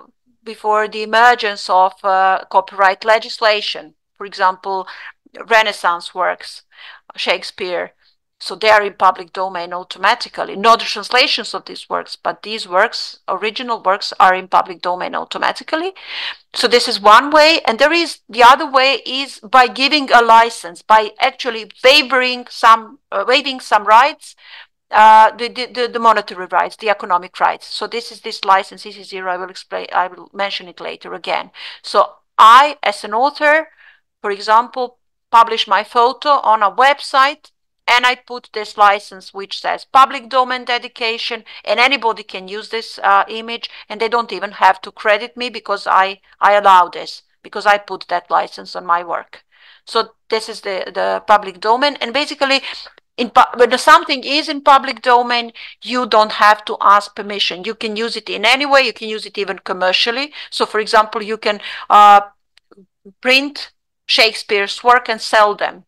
before the emergence of uh, copyright legislation. For example, Renaissance works, Shakespeare. So they are in public domain automatically. Not the translations of these works, but these works, original works, are in public domain automatically. So this is one way. And there is the other way is by giving a license, by actually waiving some, uh, waiving some rights uh, the, the, the monetary rights, the economic rights. So this is this license, this is zero. I will explain, I will mention it later again. So I, as an author, for example, publish my photo on a website and I put this license which says public domain dedication and anybody can use this uh, image and they don't even have to credit me because I, I allow this because I put that license on my work. So this is the, the public domain and basically in when something is in public domain, you don't have to ask permission. You can use it in any way. You can use it even commercially. So, for example, you can uh, print Shakespeare's work and sell them.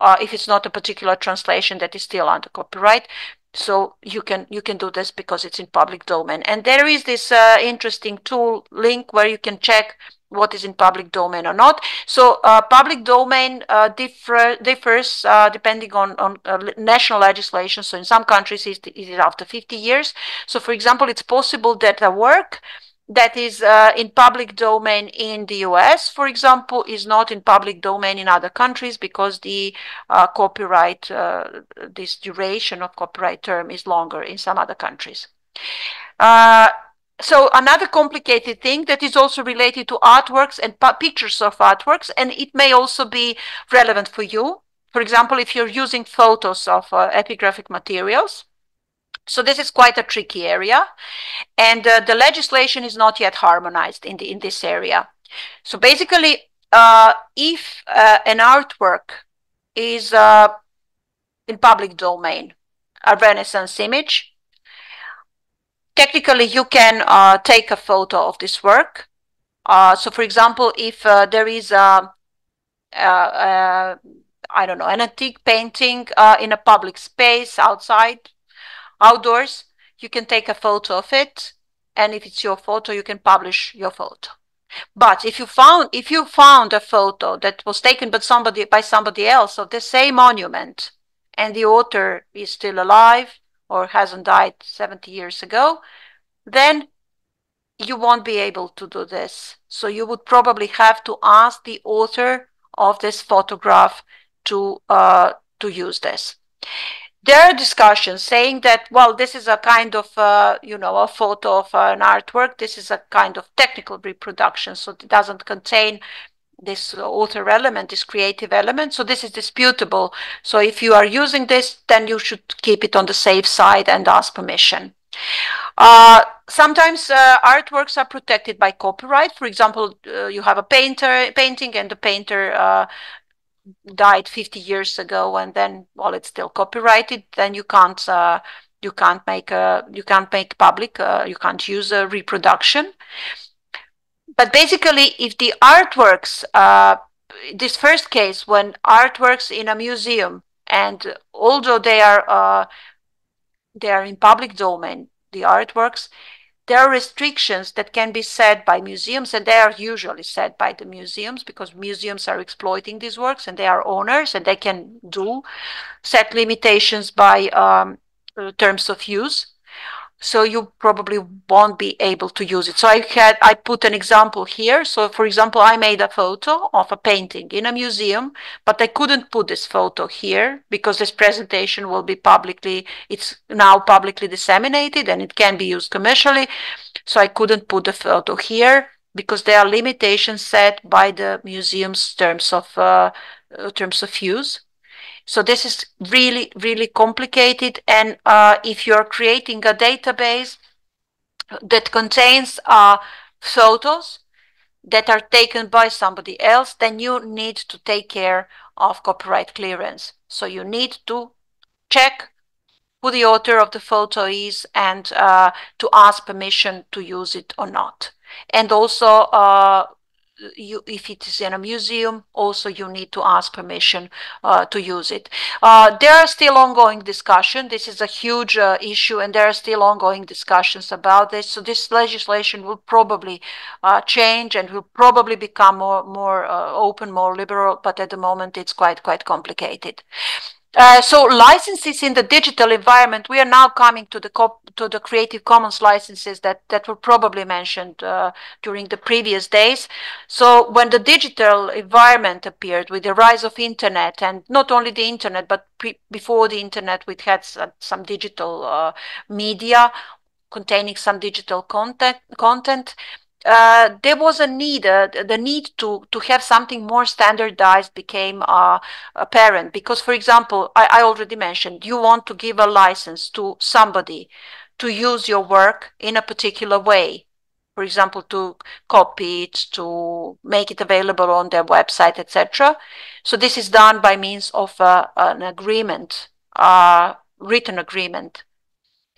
Uh, if it's not a particular translation that is still under copyright, so you can you can do this because it's in public domain. And there is this uh, interesting tool link where you can check what is in public domain or not. So uh, public domain uh, differ, differs uh, depending on, on uh, national legislation. So in some countries it is after 50 years. So for example, it's possible that a work that is uh, in public domain in the US, for example, is not in public domain in other countries because the uh, copyright, this duration of copyright term is longer in some other countries so another complicated thing that is also related to artworks and pictures of artworks, and it may also be relevant for you. For example, if you're using photos of uh, epigraphic materials. So this is quite a tricky area, and uh, the legislation is not yet harmonized in, the, in this area. So basically, uh, if uh, an artwork is uh, in public domain, a Renaissance image, technically you can uh, take a photo of this work. Uh, so for example, if uh, there is a, a, a, I don't know, an antique painting uh, in a public space outside, outdoors, you can take a photo of it. And if it's your photo, you can publish your photo. But if you found if you found a photo that was taken by somebody by somebody else of the same monument, and the author is still alive or hasn't died 70 years ago, then you won't be able to do this. So you would probably have to ask the author of this photograph to uh, to use this. There are discussions saying that well, this is a kind of uh, you know a photo of an artwork. This is a kind of technical reproduction, so it doesn't contain this author element, this creative element. So this is disputable. So if you are using this, then you should keep it on the safe side and ask permission. Uh, sometimes uh, artworks are protected by copyright. For example, uh, you have a painter painting and the painter uh, died 50 years ago and then while it's still copyrighted, then you can't uh, you can't make a you can't make public uh, you can't use a reproduction. But basically, if the artworks, uh, this first case when artworks in a museum and although they are uh, they are in public domain, the artworks. There are restrictions that can be set by museums, and they are usually set by the museums because museums are exploiting these works and they are owners and they can do set limitations by um, uh, terms of use so you probably won't be able to use it. So I had, I put an example here. So for example, I made a photo of a painting in a museum, but I couldn't put this photo here because this presentation will be publicly, it's now publicly disseminated and it can be used commercially. So I couldn't put the photo here because there are limitations set by the museum's terms of, uh, terms of use. So this is really, really complicated. And uh, if you're creating a database that contains uh, photos that are taken by somebody else, then you need to take care of copyright clearance. So you need to check who the author of the photo is and uh, to ask permission to use it or not. And also uh, you, if it is in a museum, also you need to ask permission uh, to use it. Uh, there are still ongoing discussion. This is a huge uh, issue, and there are still ongoing discussions about this. So this legislation will probably uh, change and will probably become more more uh, open, more liberal. But at the moment, it's quite quite complicated. Uh, so licenses in the digital environment, we are now coming to the to the Creative Commons licenses that that were probably mentioned uh, during the previous days. So when the digital environment appeared with the rise of internet, and not only the internet, but before the internet, we had some, digital uh, media containing some digital content content uh, there was a need, uh, the need to, to have something more standardized became uh, apparent. Because, for example, I, I already mentioned, you want to give a license to somebody to use your work in a particular way. For example, to copy it, to make it available on their website, etc. So this is done by means of uh, an agreement, uh, written agreement.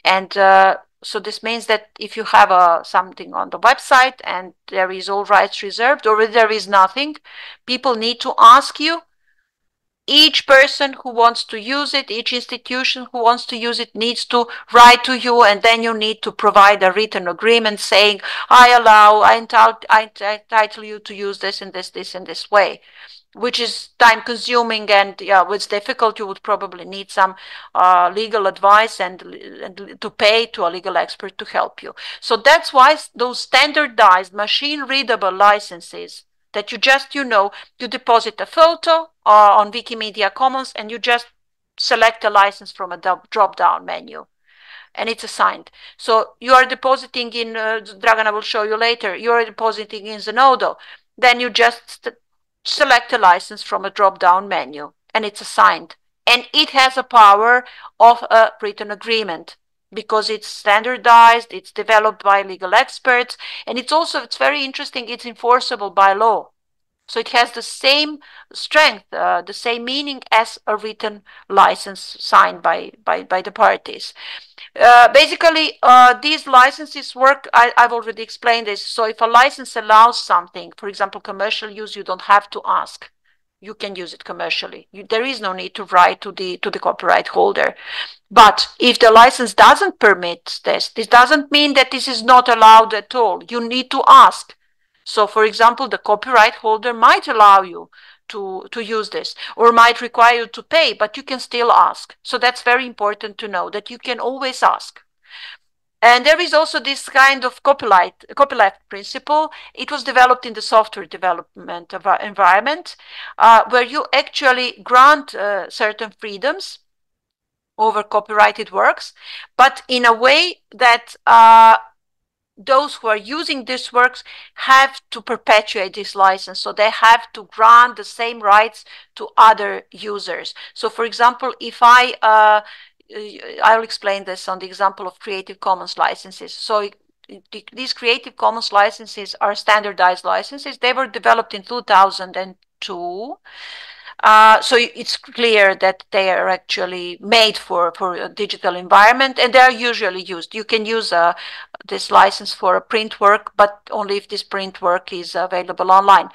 And uh, so this means that if you have a, uh, something on the website and there is all rights reserved or there is nothing, people need to ask you. Each person who wants to use it, each institution who wants to use it needs to write to you and then you need to provide a written agreement saying, I allow, I entitle, I entitle you to use this in this, this, and this way which is time consuming and yeah it's difficult you would probably need some uh, legal advice and, and to pay to a legal expert to help you so that's why those standardized machine readable licenses that you just you know you deposit a photo uh, on wikimedia commons and you just select a license from a drop down menu and it's assigned. So you are depositing in, uh, Dragana will show you later, you are depositing in Zenodo. Then you just select a license from a drop-down menu and it's assigned. And it has a power of a written agreement because it's standardized, it's developed by legal experts, and it's also, it's very interesting, it's enforceable by law. So it has the same strength, uh, the same meaning as a written license signed by, by, by the parties. Uh, basically, uh, these licenses work, I, have already explained this. So if a license allows something, for example, commercial use, you don't have to ask. You can use it commercially. You, there is no need to write to the to the copyright holder. But if the license doesn't permit this, this doesn't mean that this is not allowed at all. You need to ask. So for example, the copyright holder might allow you to, to use this or might require you to pay, but you can still ask. So that's very important to know that you can always ask. And there is also this kind of copyright, copyleft principle. It was developed in the software development environment, uh, where you actually grant uh, certain freedoms over copyrighted works, but in a way that uh, those who are using these works have to perpetuate this license. So they have to grant the same rights to other users. So for example, if I uh, I'll explain this on the example of Creative Commons licenses. So these Creative Commons licenses are standardized licenses. They were developed in 2002. Uh, so it's clear that they are actually made for, for a digital environment and they are usually used. You can use uh, this license for a print work, but only if this print work is available online.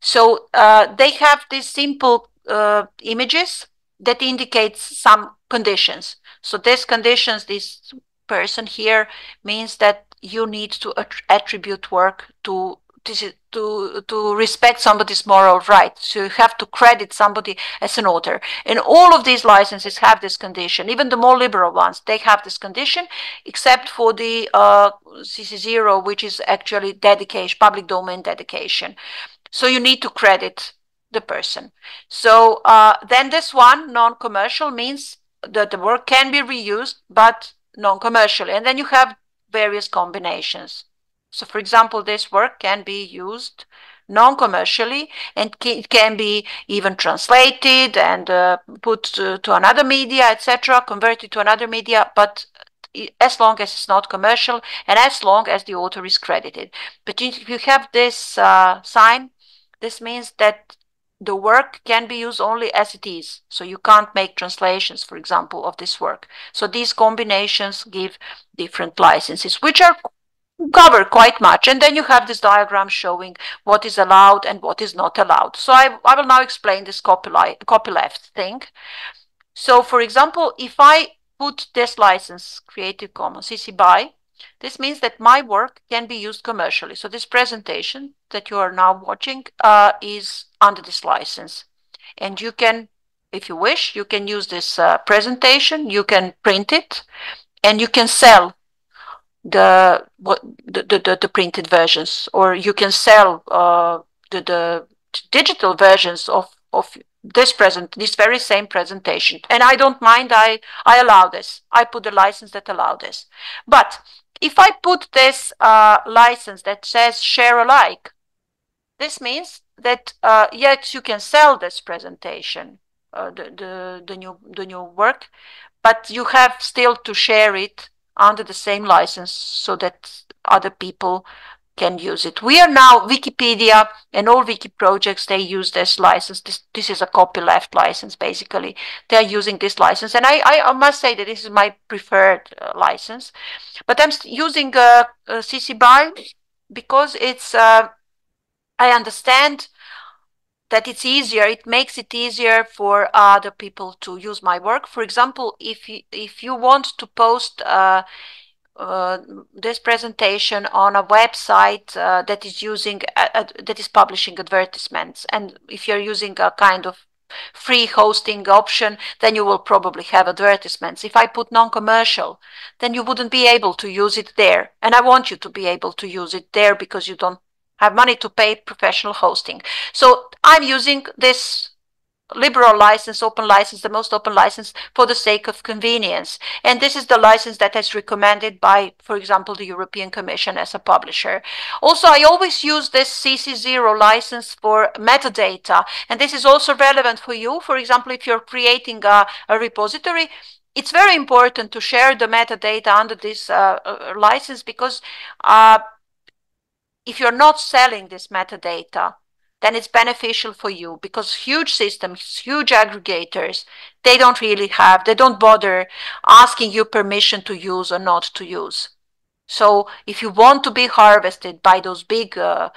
So uh, they have these simple uh, images that indicates some conditions. So these conditions, this person here means that you need to attribute work to to to respect somebody's moral rights. So you have to credit somebody as an author. And all of these licenses have this condition. Even the more liberal ones, they have this condition, except for the uh, CC0, which is actually dedication, public domain dedication. So you need to credit the person. So uh, then this one, non-commercial, means that the work can be reused, but non-commercially. And then you have various combinations. So for example, this work can be used non-commercially and it can be even translated and uh, put to, to another media, etc., converted to another media, but as long as it's not commercial and as long as the author is credited. But if you have this uh, sign, this means that the work can be used only as it is. So you can't make translations, for example, of this work. So these combinations give different licenses, which are covered quite much. And then you have this diagram showing what is allowed and what is not allowed. So I, I will now explain this copyleft, copyleft thing. So for example, if I put this license, Creative Commons CC BY, this means that my work can be used commercially. So this presentation that you are now watching uh, is under this license. And you can, if you wish, you can use this uh, presentation, you can print it, and you can sell the, what, the, the, the printed versions, or you can sell uh, the, the digital versions of, of this present this very same presentation. And i don't mind i i allow this. I put the license that allow this. But if I put this uh, license that says share alike, this means that uh, you can sell this presentation, uh, the, the, the, new, the new work, but you have still to share it under the same license so that other people can use it. We are now Wikipedia and all wiki projects, they use this license. This, this is a copyleft license, basically. They're using this license. And I, I, must say that this is my preferred uh, license. But I'm using uh, uh, CC BY because it's, uh, I understand that it's easier, it makes it easier for other people to use my work. For example, if you, if you want to post uh, uh, this presentation on a website uh, that is using uh, that is publishing advertisements and if you're using a kind of free hosting option then you will probably have advertisements if i put non-commercial then you wouldn't be able to use it there and i want you to be able to use it there because you don't have money to pay professional hosting so i'm using this liberal license, open license, the most open license for the sake of convenience. And this is the license that is recommended by, for example, the European Commission as a publisher. Also, I always use this CC0 license for metadata. And this is also relevant for you. For example, if you're creating a, a repository, it's very important to share the metadata under this uh, uh, license because uh, if you're not selling this metadata, then it's beneficial for you because huge systems, huge aggregators, they don't really have, they don't bother asking you permission to use or not to use. So if you want to be harvested by those big, uh,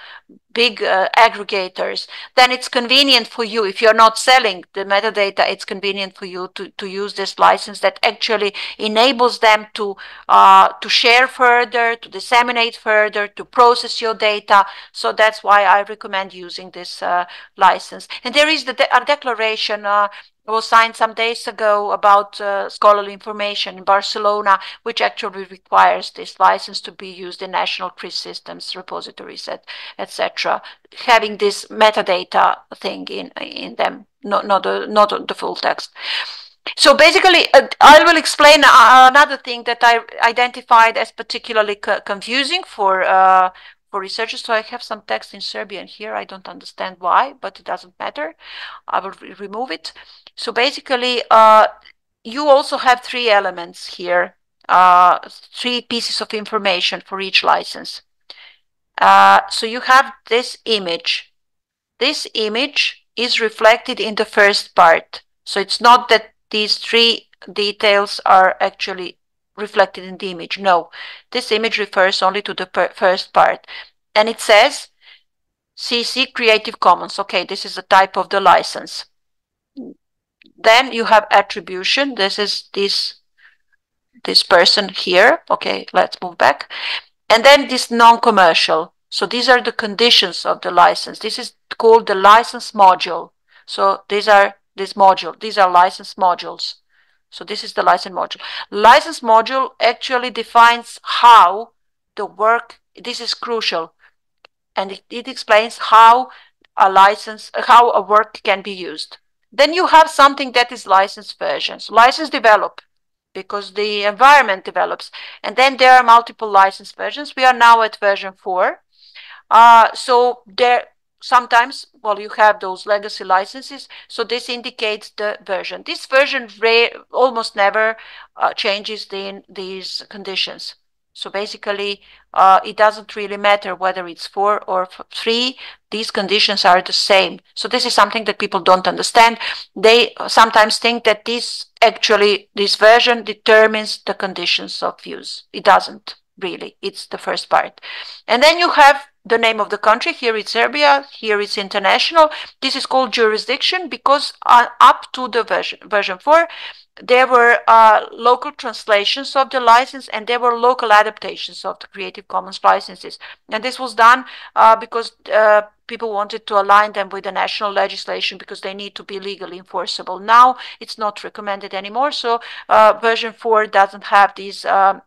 big uh, aggregators, then it's convenient for you. If you're not selling the metadata, it's convenient for you to, to use this license that actually enables them to uh, to share further, to disseminate further, to process your data. So that's why I recommend using this uh, license. And there is the de a declaration uh, was signed some days ago about uh, scholarly information in Barcelona, which actually requires this license to be used in national CRIS systems, repositories, etc. Having this metadata thing in in them, not not the not the full text. So basically, uh, I will explain uh, another thing that I identified as particularly co confusing for uh, for researchers. So I have some text in Serbian here. I don't understand why, but it doesn't matter. I will re remove it. So basically, uh, you also have three elements here, uh, three pieces of information for each license. Uh, so you have this image. This image is reflected in the first part. So it's not that these three details are actually reflected in the image. No, this image refers only to the first part. And it says CC Creative Commons. Okay, this is the type of the license. Then you have attribution. This is this this person here. Okay, let's move back. And then this non-commercial. So these are the conditions of the license. This is called the license module. So these are this module. These are license modules. So this is the license module. License module actually defines how the work, this is crucial, and it, it explains how a license, how a work can be used. Then you have something that is license versions. License develop because the environment develops. And then there are multiple license versions. We are now at version 4. Uh, so there sometimes, well, you have those legacy licenses. So this indicates the version. This version almost never uh, changes the, these conditions. So basically, uh, it doesn't really matter whether it's four or three. These conditions are the same. So this is something that people don't understand. They sometimes think that this actually, this version determines the conditions of use. It doesn't really. It's the first part. And then you have the name of the country. Here it's Serbia. Here it's international. This is called jurisdiction because uh, up to the version, version 4, there were uh, local translations of the license and there were local adaptations of the Creative Commons licenses. And this was done uh, because uh, people wanted to align them with the national legislation because they need to be legally enforceable. Now it's not recommended anymore. So uh, version 4 doesn't have these, um,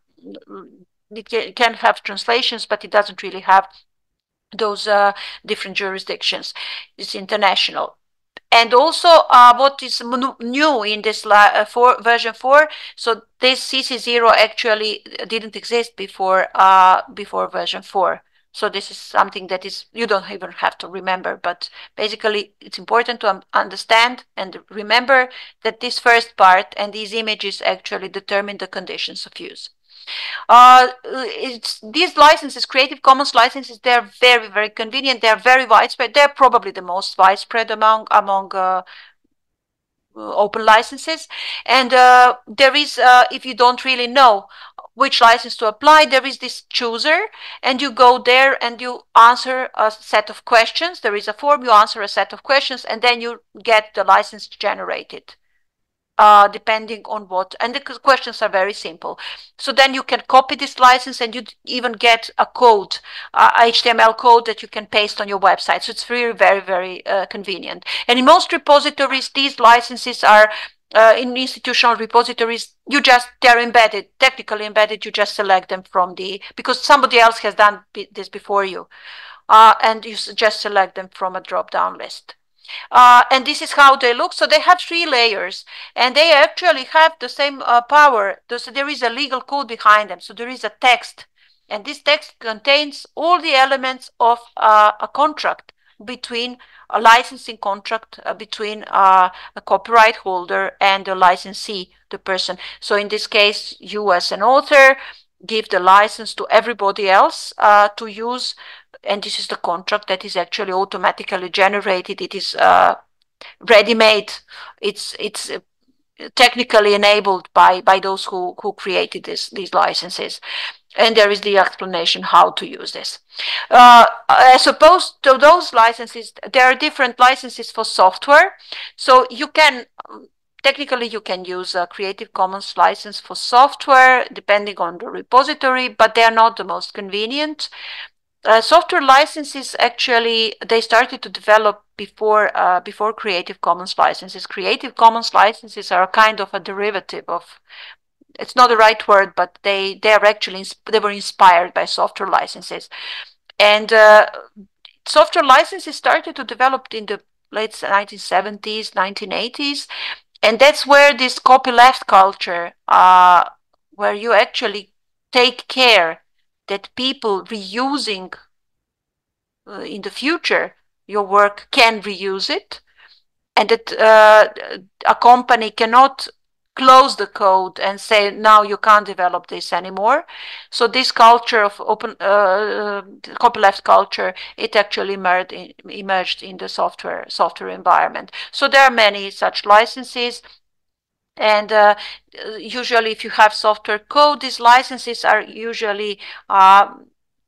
it can have translations, but it doesn't really have those uh, different jurisdictions. It's international. And also uh, what is new in this uh, four, version 4, so this CC0 actually didn't exist before uh, before version 4. So this is something that is, you don't even have to remember, but basically it's important to understand and remember that this first part and these images actually determine the conditions of use. Uh, these licenses, Creative Commons licenses, they're very, very convenient. They're very widespread. They're probably the most widespread among among uh, open licenses. And uh, there is, uh, if you don't really know which license to apply, there is this chooser, and you go there and you answer a set of questions. There is a form, you answer a set of questions, and then you get the license generated uh, depending on what, and the questions are very simple. So then you can copy this license and you even get a code, HTML code that you can paste on your website. So it's really very, very uh, convenient. And in most repositories, these licenses are uh, in institutional repositories, you just, they're embedded, technically embedded, you just select them from the, because somebody else has done this before you. Uh, and you just select them from a drop-down list. Uh, and this is how they look. So they have three layers and they actually have the same uh, power. So there is a legal code behind them. So there is a text and this text contains all the elements of uh, a contract between a licensing contract uh, between uh, a copyright holder and a licensee, the person. So in this case, you as an author give the license to everybody else uh, to use and this is the contract that is actually automatically generated. It is uh, ready-made. It's it's uh, technically enabled by by those who who created this these licenses. and there is the explanation how to use this. Uh, as opposed to those licenses, there are different licenses for software. So you can, technically you can use a Creative Commons license for software depending on the repository, but they are not the most convenient. Uh, software licenses actually, they started to develop before uh, before Creative Commons licenses. Creative Commons licenses are a kind of a derivative of it's not the right word, but they they are actually they were inspired by software licenses, and uh, software licenses started to develop in the late 1970s, 1980s, and that's where this copyleft culture, uh, where you actually take care that people reusing uh, in the future your work can reuse it, and that uh, a company cannot close the code and say now you can't develop this anymore. So this culture of open uh, copyleft culture it actually emerged in, emerged in the software software environment. So there are many such licenses and uh, usually if you have software code these licenses are usually uh,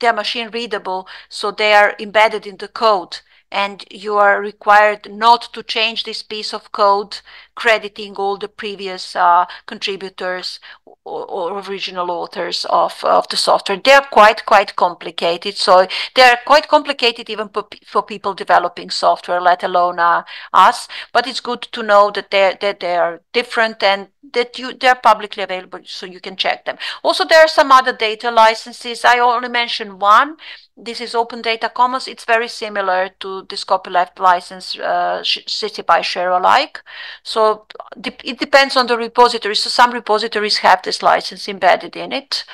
they're machine readable so they are embedded in the code and you are required not to change this piece of code, crediting all the previous uh, contributors or, or, original authors of, of the software. They're quite, quite complicated. So they're quite complicated even for, for people developing software, let alone uh, us. But it's good to know that they're, that they are different and that you they're publicly available so you can check them. Also, there are some other data licenses. I only mentioned one. This is Open Data Commons. It's very similar to this copyleft license uh, CC BY Share alike. So it depends on the repository. So some repositories have this license embedded in it.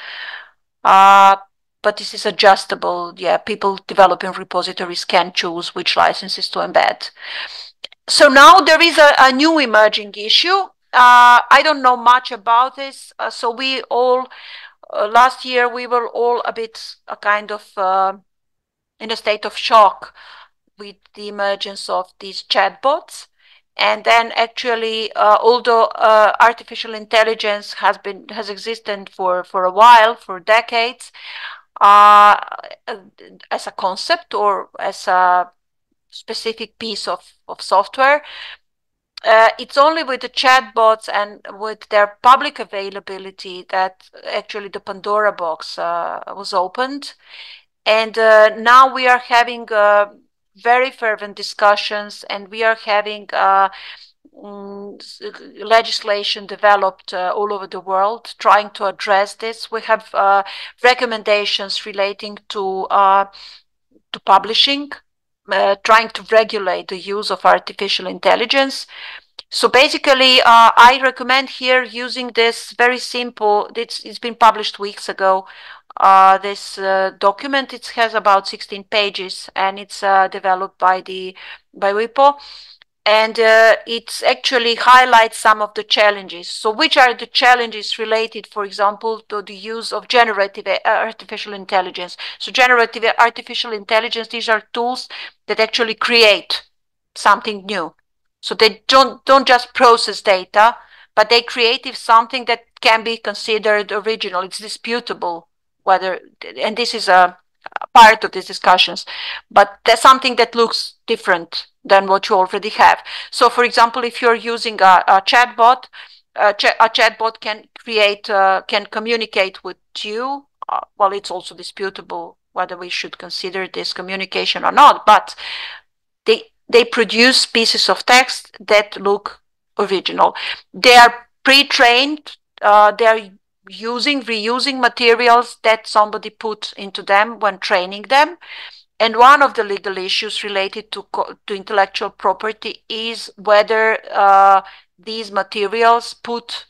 Uh, but this is adjustable. Yeah, people developing repositories can choose which licenses to embed. So now there is a, a new emerging issue uh, I don't know much about this. Uh, so we all, uh, last year, we were all a bit a kind of uh, in a state of shock with the emergence of these chatbots. And then actually, uh, although uh, artificial intelligence has been has existed for, for a while, for decades, as a concept or as a specific piece of, of software, uh, it's only with the chatbots and with their public availability that actually the Pandora box uh, was opened. And uh, now we are having uh, very fervent discussions and we are having uh, mm, legislation developed uh, all over the world trying to address this. We have recommendations relating to, to publishing uh, trying to regulate the use of artificial intelligence. So basically, uh, I recommend here using this very simple, it's, it's been published weeks ago, uh, this uh, document. It has about 16 pages and it's uh, developed by the by WIPO and uh, it actually highlights some of the challenges. So which are the challenges related, for example, to the use of generative artificial intelligence? So generative artificial intelligence, these are tools that actually create something new. So they don't, don't just process data, but they create something that can be considered original. It's disputable whether, and this is a part of these discussions, but there's something that looks different than what you already have. So for example, if you're using a, a chatbot, a, ch a, chatbot can create, uh, can communicate with you. Uh, well, it's also disputable whether we should consider this communication or not, but they, they produce pieces of text that look original. They are pre-trained, uh, they are using, reusing materials that somebody put into them when training them. And one of the legal issues related to, to intellectual property is whether uh, these materials put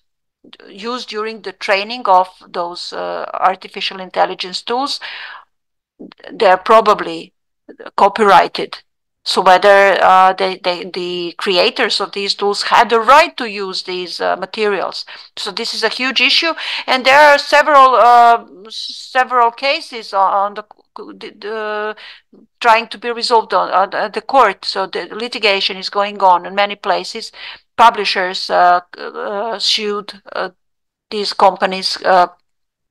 used during the training of those uh, artificial intelligence tools, they're probably copyrighted. So whether uh, the creators of these tools had the right to use these uh, materials. So this is a huge issue, and there are several uh, several cases on the, trying to be resolved on at the court. So the litigation is going on in many places. Publishers uh, uh, sued uh, these companies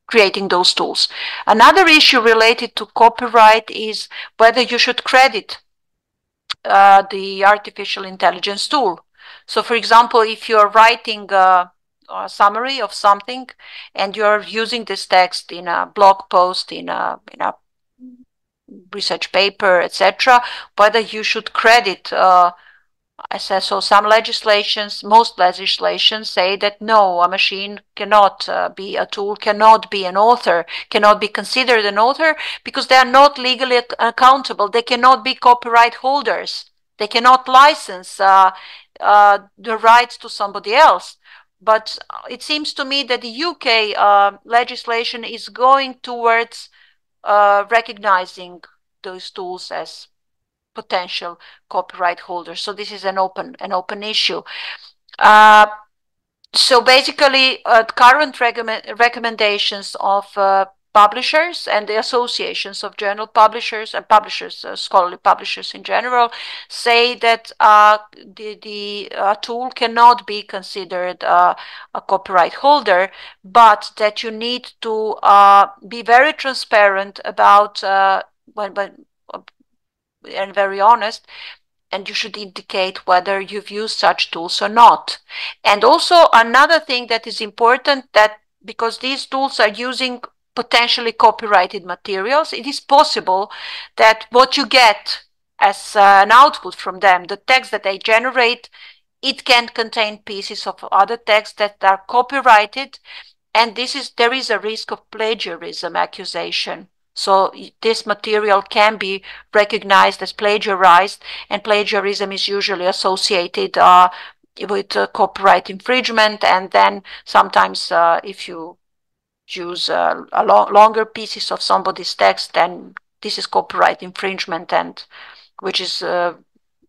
creating those tools. Another issue related to copyright is whether you should credit uh, the artificial intelligence tool. So, for example, if you're writing a, a, summary of something and you're using this text in a blog post, in a in a research paper, etc., whether you should credit uh, I said, so some legislations, most legislations say that no, a machine cannot uh, be a tool, cannot be an author, cannot be considered an author because they are not legally accountable. They cannot be copyright holders. They cannot license uh, uh, the rights to somebody else. But it seems to me that the UK uh, legislation is going towards uh, recognizing those tools as potential copyright holders. So this is an open an open issue. Uh, so basically, uh, current recommend recommendations of uh, publishers and the associations of journal publishers and publishers, uh, scholarly publishers in general, say that uh, the, the uh, tool cannot be considered a copyright holder, but that you need to be very transparent about when, when and very honest and you should indicate whether you've used such tools or not. And also another thing that is important that because these tools are using potentially copyrighted materials, it is possible that what you get as uh, an output from them, the text that they generate, it can contain pieces of other text that are copyrighted. And this is there is a risk of plagiarism accusation. So this material can be recognized as plagiarized, and plagiarism is usually associated uh, with uh, copyright infringement. And then sometimes, uh, if you use uh, a lo longer pieces of somebody's text, then this is copyright infringement, and which is uh,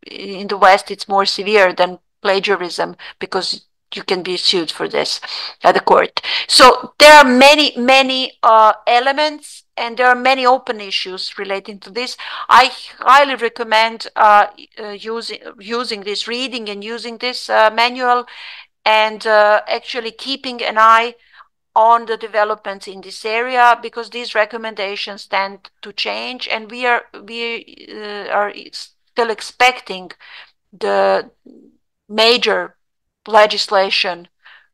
in the West, it's more severe than plagiarism because you can be sued for this at the court. So there are many, many uh, elements and there are many open issues relating to this. I highly recommend uh, uh, using, using this, reading and using this uh, manual and uh, actually keeping an eye on the developments in this area because these recommendations tend to change and we are we uh, are still expecting the major legislation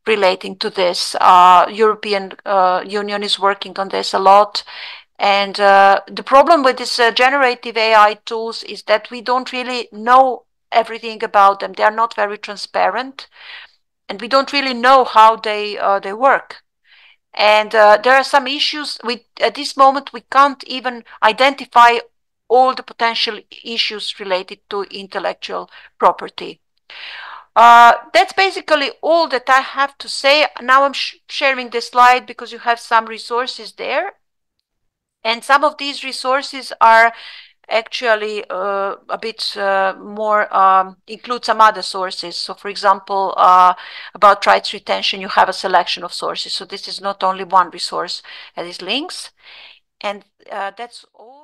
relating to this. Uh, European uh, Union is working on this a lot. And uh, the problem with these uh, generative AI tools is that we don't really know everything about them. They are not very transparent, and we don't really know how they uh, they work. And uh, there are some issues. We at this moment we can't even identify all the potential issues related to intellectual property. Uh, that's basically all that I have to say. Now I'm sh sharing the slide because you have some resources there. And some of these resources are actually uh, a bit uh, more, um, include some other sources. So for example, uh, about rights retention, you have a selection of sources. So this is not only one resource, it is links. And uh, that's all.